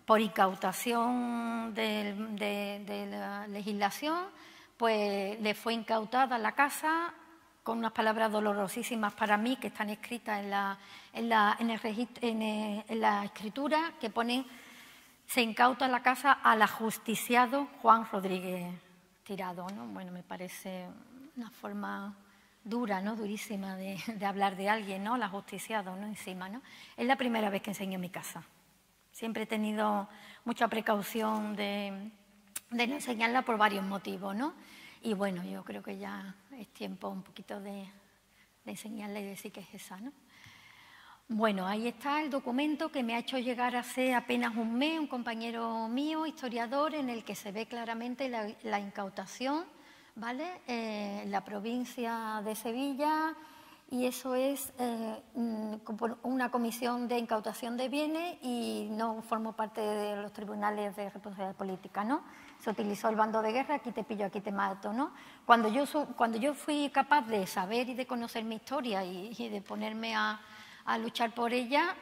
por incautación de, la legislación, pues le fue incautada la casa con unas palabras dolorosísimas para mí que están escritas en la, en la, en el en la escritura que ponen se incauta la casa al ajusticiado Juan Rodríguez Tirado. ¿no? Bueno, me parece una forma dura, ¿no? durísima de, de hablar de alguien, ¿no? el ajusticiado ¿no? encima. ¿no? Es la primera vez que enseño mi casa. Siempre he tenido mucha precaución de, no enseñarla por varios motivos, ¿no? Y bueno, yo creo que ya es tiempo un poquito de, enseñarle y decir que es esa, ¿no? Bueno, ahí está el documento que me ha hecho llegar hace apenas un mes un compañero mío, historiador, en el que se ve claramente la, incautación, ¿vale? Eh, la provincia de Sevilla, y eso es eh, una comisión de incautación de bienes y no formo parte de los tribunales de responsabilidad política, ¿no? Se utilizó el bando de guerra, aquí te pillo, aquí te mato, ¿no? Cuando yo, cuando yo fui capaz de saber y de conocer mi historia y, de ponerme a, a luchar por ella,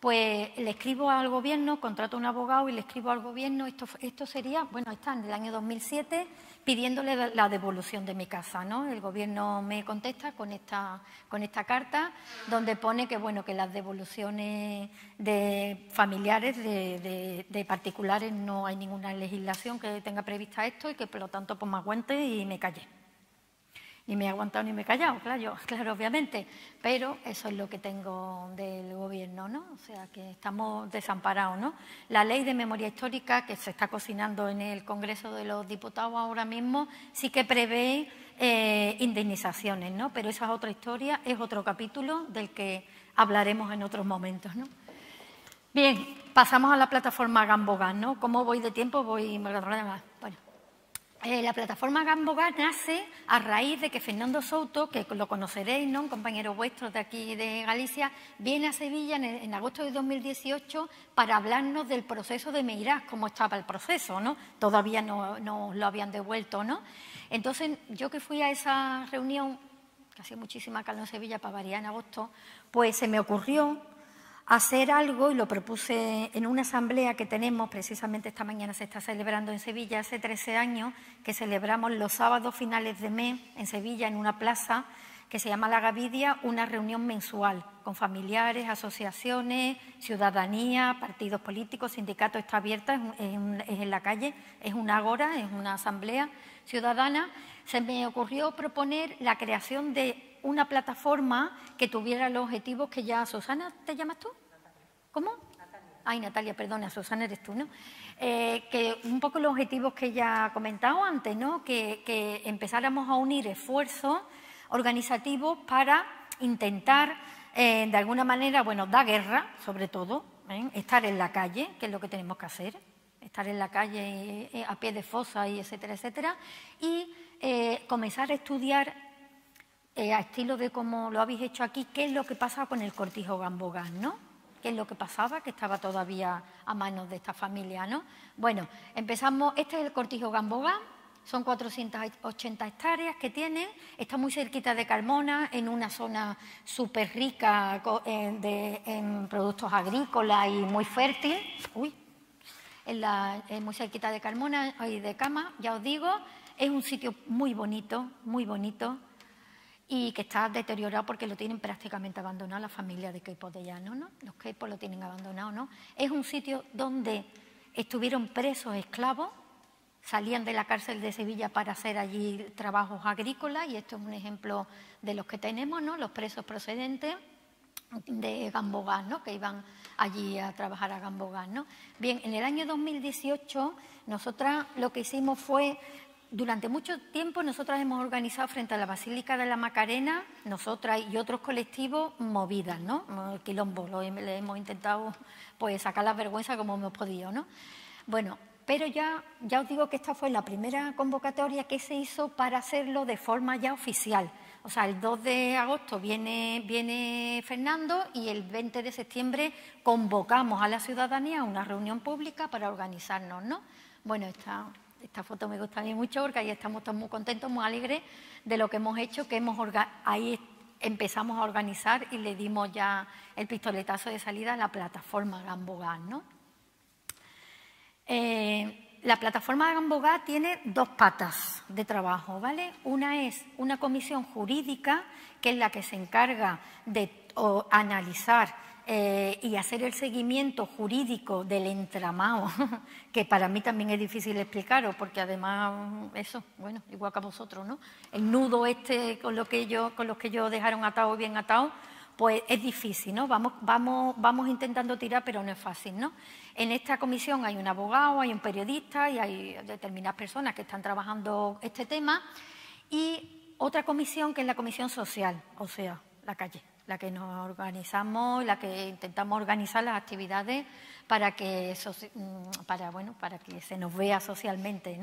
pues le escribo al gobierno, contrato a un abogado y le escribo al gobierno, esto, esto sería, bueno, está en el año 2007, pidiéndole la devolución de mi casa. ¿no? El gobierno me contesta con esta, con esta carta donde pone que, bueno, que las devoluciones de familiares, de, de, particulares, no hay ninguna legislación que tenga prevista esto y que, por lo tanto, pues me aguante y me callé ni me he aguantado ni me he callado, claro, claro, obviamente, pero eso es lo que tengo del gobierno, ¿no? O sea, que estamos desamparados, ¿no? La ley de memoria histórica que se está cocinando en el Congreso de los Diputados ahora mismo sí que prevé eh, indemnizaciones, ¿no? Pero esa es otra historia, es otro capítulo del que hablaremos en otros momentos, ¿no? Bien, pasamos a la plataforma Gambogan, ¿no? ¿Cómo voy de tiempo? Voy... Eh, la plataforma Gamboga nace a raíz de que Fernando Souto, que lo conoceréis, ¿no? un compañero vuestro de aquí de Galicia, viene a Sevilla en, agosto de 2018 para hablarnos del proceso de Meirás, cómo estaba el proceso, ¿no? Todavía no, no lo habían devuelto, ¿no? Entonces, yo que fui a esa reunión, que hacía muchísima calor en Sevilla para variar en agosto, pues se me ocurrió hacer algo y lo propuse en una asamblea que tenemos, precisamente esta mañana se está celebrando en Sevilla, hace 13 años, que celebramos los sábados finales de mes en Sevilla, en una plaza que se llama La Gavidia, una reunión mensual con familiares, asociaciones, ciudadanía, partidos políticos, sindicatos, está abierta, es, en la calle, es una agora, es una asamblea ciudadana. Se me ocurrió proponer la creación de una plataforma que tuviera los objetivos que ya... Susana, ¿te llamas tú? ¿Cómo? Natalia. Ay, Natalia, perdona, Susana eres tú, ¿no? Eh, que un poco los objetivos que ya ha comentado antes, ¿no? Que, empezáramos a unir esfuerzos organizativos para intentar, eh, de alguna manera, bueno, dar guerra, sobre todo, ¿eh? estar en la calle, que es lo que tenemos que hacer, estar en la calle a pie de fosa y etcétera, etcétera, y comenzar a estudiar eh, a estilo de cómo lo habéis hecho aquí, qué es lo que pasaba con el cortijo gambogán, ¿no? ¿Qué es lo que pasaba? Que estaba todavía a manos de esta familia, ¿no? Bueno, empezamos, este es el cortijo gambogán, son 480 hectáreas que tiene, está muy cerquita de Carmona, en una zona súper rica eh, en productos agrícolas y muy fértil. Uy, en la, muy cerquita de Carmona y de Cama, ya os digo, es un sitio muy bonito, muy bonito y que está deteriorado porque lo tienen prácticamente abandonado la familia de Queipo de Llano, ¿no? Los Queipos lo tienen abandonado, ¿no? Es un sitio donde estuvieron presos esclavos, salían de la cárcel de Sevilla para hacer allí trabajos agrícolas y esto es un ejemplo de los que tenemos, ¿no? Los presos procedentes de Gambogán, ¿no? que iban allí a trabajar a Gambogán. ¿no? Bien, en el año 2018 nosotras lo que hicimos fue durante mucho tiempo nosotras hemos organizado frente a la Basílica de la Macarena, nosotras y otros colectivos, movidas, ¿no? Quilombo, lo, hemos intentado pues, sacar la vergüenza como hemos podido, ¿no? Bueno, pero ya, ya os digo que esta fue la primera convocatoria que se hizo para hacerlo de forma ya oficial. O sea, el 2 de agosto viene, viene Fernando y el 20 de septiembre convocamos a la ciudadanía a una reunión pública para organizarnos, ¿no? Bueno, está esta foto me gusta a mucho porque ahí estamos todos muy contentos, muy alegres de lo que hemos hecho, que hemos ahí empezamos a organizar y le dimos ya el pistoletazo de salida a la plataforma Gambogán. ¿no? Eh, la plataforma Gambogá tiene dos patas de trabajo, ¿vale? Una es una comisión jurídica, que es la que se encarga de analizar eh, y hacer el seguimiento jurídico del entramado, que para mí también es difícil explicaros, porque además eso, bueno, igual que a vosotros, ¿no? El nudo este con, lo que ellos, con los que ellos dejaron atado bien atado, pues es difícil, ¿no? Vamos, vamos, vamos intentando tirar, pero no es fácil, ¿no? En esta comisión hay un abogado, hay un periodista y hay determinadas personas que están trabajando este tema y otra comisión que es la comisión social, o sea, la calle la que nos organizamos, la que intentamos organizar las actividades para que, mm, para, para que se nos vea socialmente.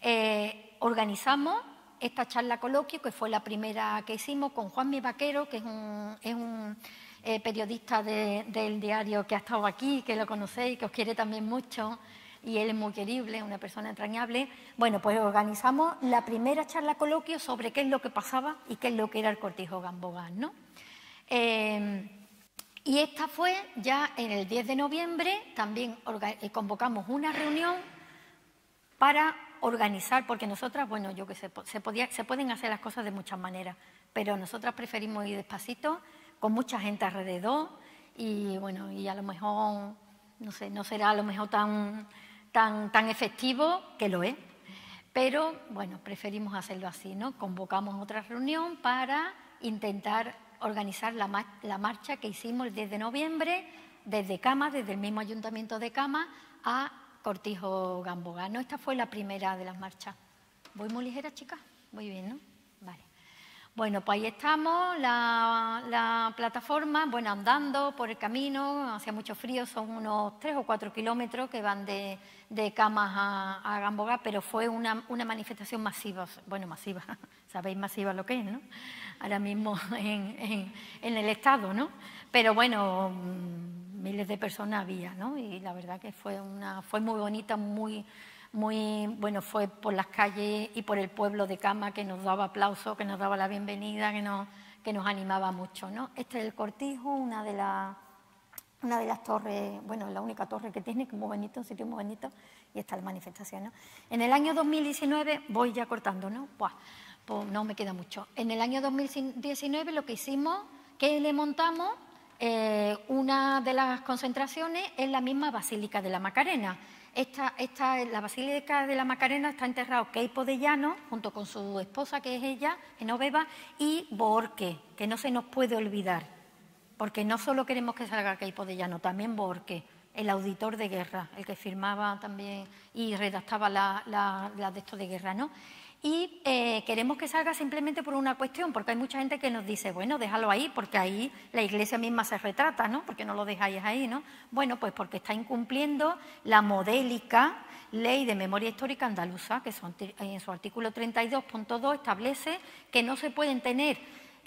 Eh, organizamos esta charla coloquio, que fue la primera que hicimos con Juan Mi Vaquero, que es un, eh, periodista del diario que ha estado aquí, que lo conocéis, que os quiere también mucho, y él es muy querible, una persona entrañable. Bueno, pues organizamos la primera charla coloquio sobre qué es lo que pasaba y qué es lo que era el cortijo gambogán, ¿no? Em, y esta fue ya en el 10 de noviembre, también eh, convocamos una reunión para organizar, porque nosotras, bueno, yo que sé, se, podía, se pueden hacer las cosas de muchas maneras, pero nosotras preferimos ir despacito, con mucha gente alrededor, y bueno, y a lo mejor, no sé, no será a lo mejor tan, tan, tan efectivo, que lo es, pero bueno, preferimos hacerlo así, ¿no? Convocamos otra reunión para intentar organizar la, marcha que hicimos el 10 de noviembre desde Cama, desde el mismo ayuntamiento de Cama, a Cortijo Gambogano. Esta fue la primera de las marchas. ¿Voy muy ligera, chicas? Muy bien, ¿no? Vale. Bueno, pues ahí estamos, la, plataforma, bueno, andando por el camino, hacía mucho frío, son unos tres o cuatro kilómetros que van de, Camas a, a, Gamboga, pero fue una, manifestación masiva, bueno, masiva, sabéis masiva lo que es, ¿no? Ahora mismo en, el Estado, ¿no? Pero bueno, mm, miles de personas había, ¿no? Y la verdad que fue, una, fue muy bonita, muy muy, bueno, fue por las calles y por el pueblo de Cama que nos daba aplauso, que nos daba la bienvenida, que nos, que nos animaba mucho. ¿no? Este es el cortijo, una de, las una de las torres, bueno, la única torre que tiene, que es muy bonito, un sitio muy bonito, y está la manifestación. ¿no? En el año 2019, voy ya cortando, ¿no? pues no me queda mucho. En el año 2019 lo que hicimos, que le montamos eh, una de las concentraciones en la misma Basílica de la Macarena esta, esta, la Basílica de la Macarena está enterrado Keipo de Llano, junto con su esposa, que es ella, Genoveva, y Borque, que no se nos puede olvidar, porque no solo queremos que salga Keipo de también Borque, el auditor de guerra, el que firmaba también y redactaba la, de esto de guerra, ¿no? y eh, queremos que salga simplemente por una cuestión, porque hay mucha gente que nos dice, bueno, déjalo ahí, porque ahí la iglesia misma se retrata, ¿no? Porque no lo dejáis ahí, ¿no? Bueno, pues porque está incumpliendo la modélica ley de memoria histórica andaluza, que en su artículo 32.2 establece que no se pueden tener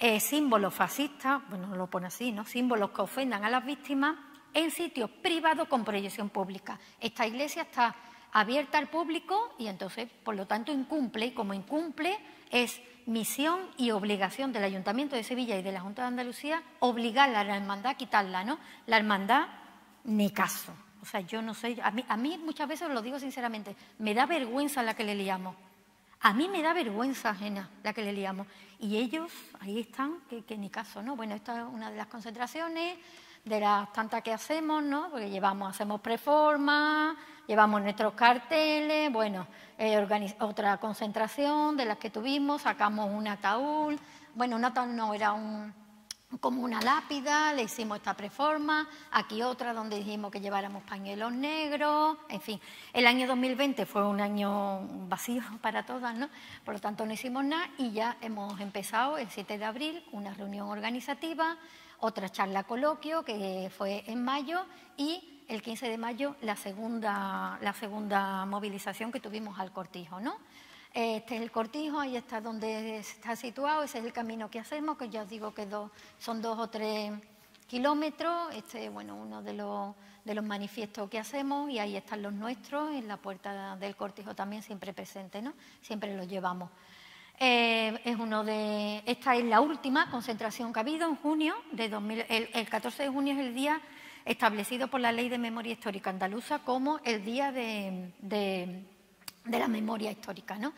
eh, símbolos fascistas, bueno, lo pone así, ¿no? Símbolos que ofendan a las víctimas en sitios privados con proyección pública. Esta iglesia está abierta al público y entonces, por lo tanto, incumple y como incumple es misión y obligación del Ayuntamiento de Sevilla y de la Junta de Andalucía obligar a la hermandad a quitarla, ¿no? La hermandad, ni caso. O sea, yo no sé, a mí, a mí muchas veces lo digo sinceramente, me da vergüenza la que le liamos. A mí me da vergüenza ajena la que le liamos. Y ellos ahí están, que, que ni caso, ¿no? Bueno, esta es una de las concentraciones, de las tantas que hacemos, ¿no? Porque llevamos, hacemos preforma, llevamos nuestros carteles, bueno, eh, otra concentración de las que tuvimos, sacamos un ataúd, bueno, un ataúd no, era un, como una lápida, le hicimos esta preforma, aquí otra donde dijimos que lleváramos pañuelos negros, en fin. El año 2020 fue un año vacío para todas, ¿no? Por lo tanto no hicimos nada y ya hemos empezado el 7 de abril una reunión organizativa otra charla coloquio que fue en mayo y el 15 de mayo la segunda, la segunda movilización que tuvimos al cortijo. ¿no? Este es el cortijo, ahí está donde está situado, ese es el camino que hacemos, que ya os digo que son dos o tres kilómetros, este es bueno, uno de los, de los manifiestos que hacemos y ahí están los nuestros, en la puerta del cortijo también siempre presente, ¿no? siempre los llevamos. Eh, es uno de, esta es la última concentración que ha habido en junio de 2000. El, 14 de junio es el día establecido por la Ley de Memoria Histórica Andaluza como el día de, la memoria histórica, ¿no?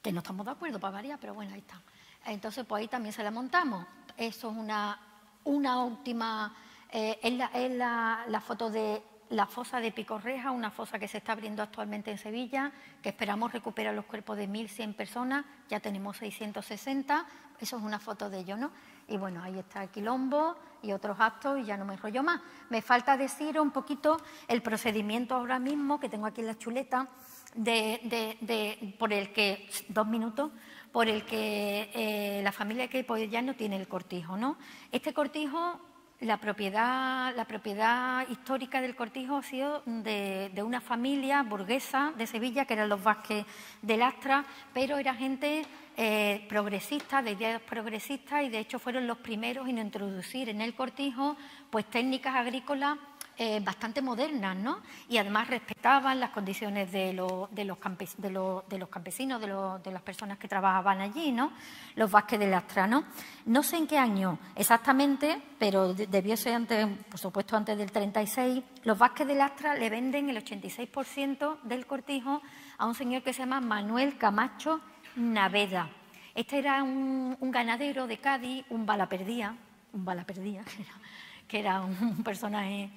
Que no estamos de acuerdo para variar, pero bueno, ahí está. Entonces, pues ahí también se la montamos. Eso es una, una última. Eh, es la, la foto de la fosa de Picorreja, una fosa que se está abriendo actualmente en Sevilla, que esperamos recuperar los cuerpos de 1.100 personas, ya tenemos 660, eso es una foto de ello, ¿no? Y bueno, ahí está el quilombo y otros actos y ya no me enrollo más. Me falta decir un poquito el procedimiento ahora mismo, que tengo aquí en la chuleta, de, por el que, dos minutos, por el que eh, la familia que ya no tiene el cortijo, ¿no? Este cortijo la propiedad, la propiedad histórica del cortijo ha sido de, una familia burguesa de Sevilla, que eran los Vázquez de Lastra, pero era gente eh, progresista, de ideas progresistas, y de hecho fueron los primeros en introducir en el cortijo pues, técnicas agrícolas eh, bastante modernas, ¿no? Y además respetaban las condiciones de, los, de los, campesinos, de, las personas que trabajaban allí, ¿no? Los Vázquez de Lastra, ¿no? No sé en qué año exactamente, pero debió ser antes, por supuesto antes del 36, los Vázquez de Lastra le venden el 86% del cortijo a un señor que se llama Manuel Camacho Naveda. Este era un, ganadero de Cádiz, un bala perdía, un bala perdía, que era un personaje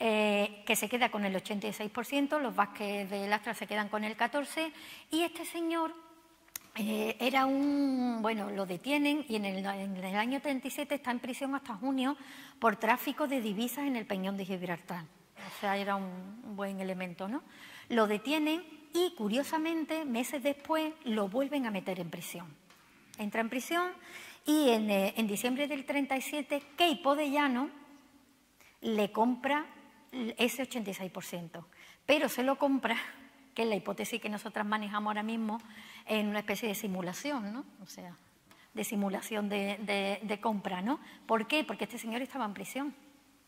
eh, que se queda con el 86%, los Vázquez de Lastra se quedan con el 14%, y este señor eh, era un, bueno, lo detienen y en el, año 37 está en prisión hasta junio por tráfico de divisas en el Peñón de Gibraltar. O sea, era un, buen elemento, ¿no? Lo detienen y, curiosamente, meses después lo vuelven a meter en prisión. Entra en prisión Y en, eh, en diciembre del 37, Keipo de Llano le compra ese 86%, pero se lo compra, que es la hipótesis que nosotras manejamos ahora mismo, en una especie de simulación, ¿no? O sea, de simulación de, compra, ¿no? ¿Por qué? Porque este señor estaba en prisión.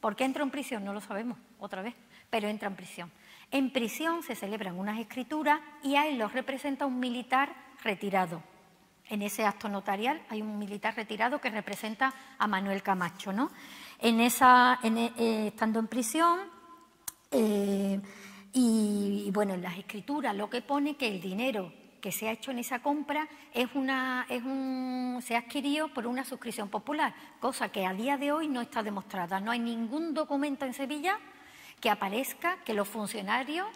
¿Por qué entró en prisión? No lo sabemos, otra vez, pero entra en prisión. En prisión se celebran unas escrituras y ahí lo representa un militar retirado. En ese acto notarial hay un militar retirado que representa a Manuel Camacho, ¿no? En esa, eh, estando en prisión, eh, y, bueno, en las escrituras lo que pone que el dinero que se ha hecho en esa compra es una, es un, se ha adquirido por una suscripción popular, cosa que a día de hoy no está demostrada. No hay ningún documento en Sevilla que aparezca que los funcionarios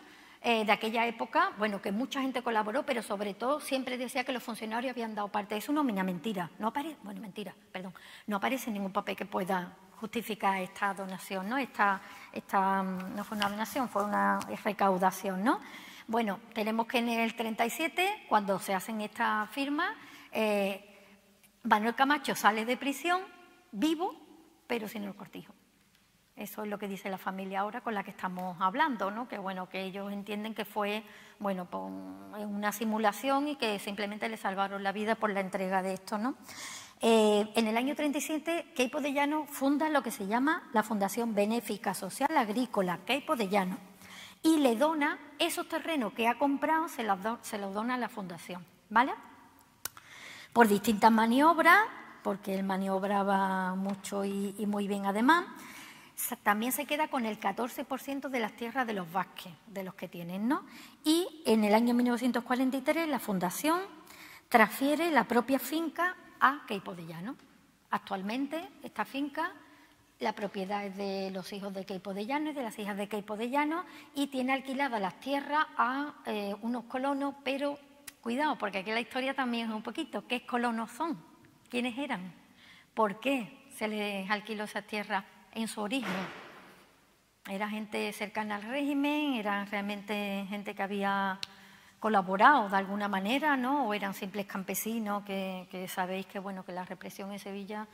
eh, de aquella época, bueno, que mucha gente colaboró, pero sobre todo siempre decía que los funcionarios habían dado parte. No una mentira, no aparece, bueno, mentira, perdón, no aparece ningún papel que pueda justificar esta donación, ¿no? Esta, esta mm, no fue una donación, fue una recaudación, ¿no? Bueno, tenemos que en el 37, cuando se hacen estas firmas, eh, Manuel Camacho sale de prisión vivo, pero sin el cortijo. Eso es lo que dice la familia ahora con la que estamos hablando, ¿no? Que bueno, que ellos entienden que fue bueno, pues, una simulación y que simplemente le salvaron la vida por la entrega de esto, ¿no? Eh, en el año 37, Keipo de Llano funda lo que se llama la Fundación Benéfica Social Agrícola, Keipo de Llano, y le dona esos terrenos que ha comprado, se los, dona a la fundación, ¿vale? Por distintas maniobras, porque él maniobraba mucho y, y muy bien además, también se queda con el 14% de las tierras de los Vázquez, de los que tienen, ¿no? Y en el año 1943 la Fundación transfiere la propia finca a Queipo de Llano. Actualmente esta finca, la propiedad es de los hijos de Queipo de Llano y de las hijas de Queipo de Llano y tiene alquiladas las tierras a eh, unos colonos, pero cuidado, porque aquí la historia también es un poquito, ¿qué colonos son? ¿Quiénes eran? ¿Por qué se les alquiló esas tierras en su origen. Era gente cercana al régimen, eran realmente gente que había colaborado de alguna manera, ¿no? O eran simples campesinos que, sabéis que bueno que la represión en Sevilla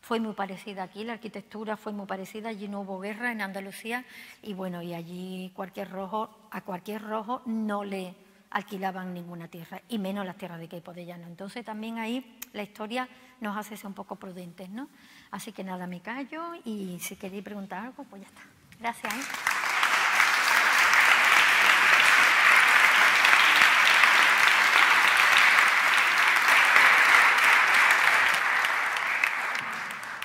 fue muy parecida aquí, la arquitectura fue muy parecida, allí no hubo guerra en Andalucía y bueno, y allí cualquier rojo, a cualquier rojo no le alquilaban ninguna tierra, y menos las tierras de Queipo de Llano. Entonces también ahí la historia nos hace ser un poco prudentes, ¿no? Así que nada, me callo y si queréis preguntar algo, pues ya está. Gracias. ¿eh?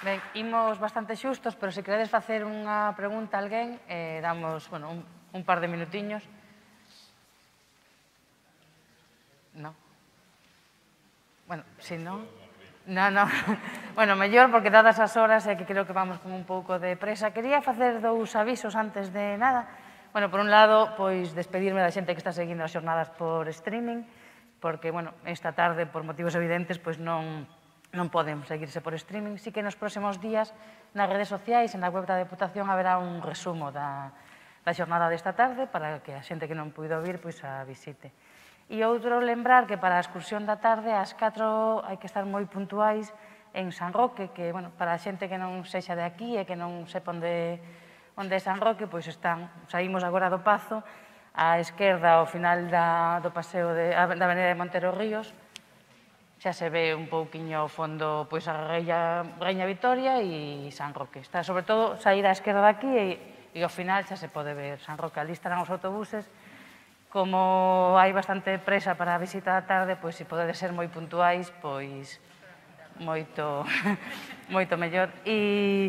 Ben, imos bastante xustos, pero se queredes facer unha pregunta a alguén, eh, damos bueno, un, un par de minutiños. No. Bueno, se si non... No, no. Bueno, mellor, porque dadas as horas, é eh, que creo que vamos con un pouco de presa. Quería facer dous avisos antes de nada. Bueno, por un lado, pois despedirme da xente que está seguindo as xornadas por streaming, porque, bueno, esta tarde, por motivos evidentes, pois non non poden seguirse por streaming. Sí que nos próximos días nas redes sociais e na web da Deputación haberá un resumo da, da xornada desta tarde para que a xente que non puido vir pois a visite. E outro lembrar que para a excursión da tarde ás 4 hai que estar moi puntuais en San Roque, que bueno, para a xente que non sexa de aquí e que non sepa onde, onde é San Roque, pois están, saímos agora do Pazo, á esquerda ao final da, do paseo de, da Avenida de Montero Ríos, xa se ve un pouquiño ao fondo pois a Reña, Reña Vitoria e San Roque. Está sobre todo saída á esquerda daqui e, e ao final xa se pode ver San Roque. Ali estarán os autobuses. Como hai bastante presa para a visita da tarde, pois se podedes ser moi puntuais, pois moito moito mellor. E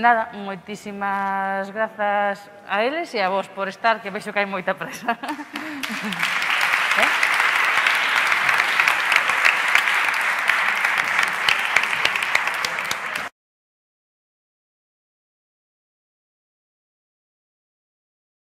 nada, moitísimas grazas a eles e a vos por estar, que vexo que hai moita presa. eh?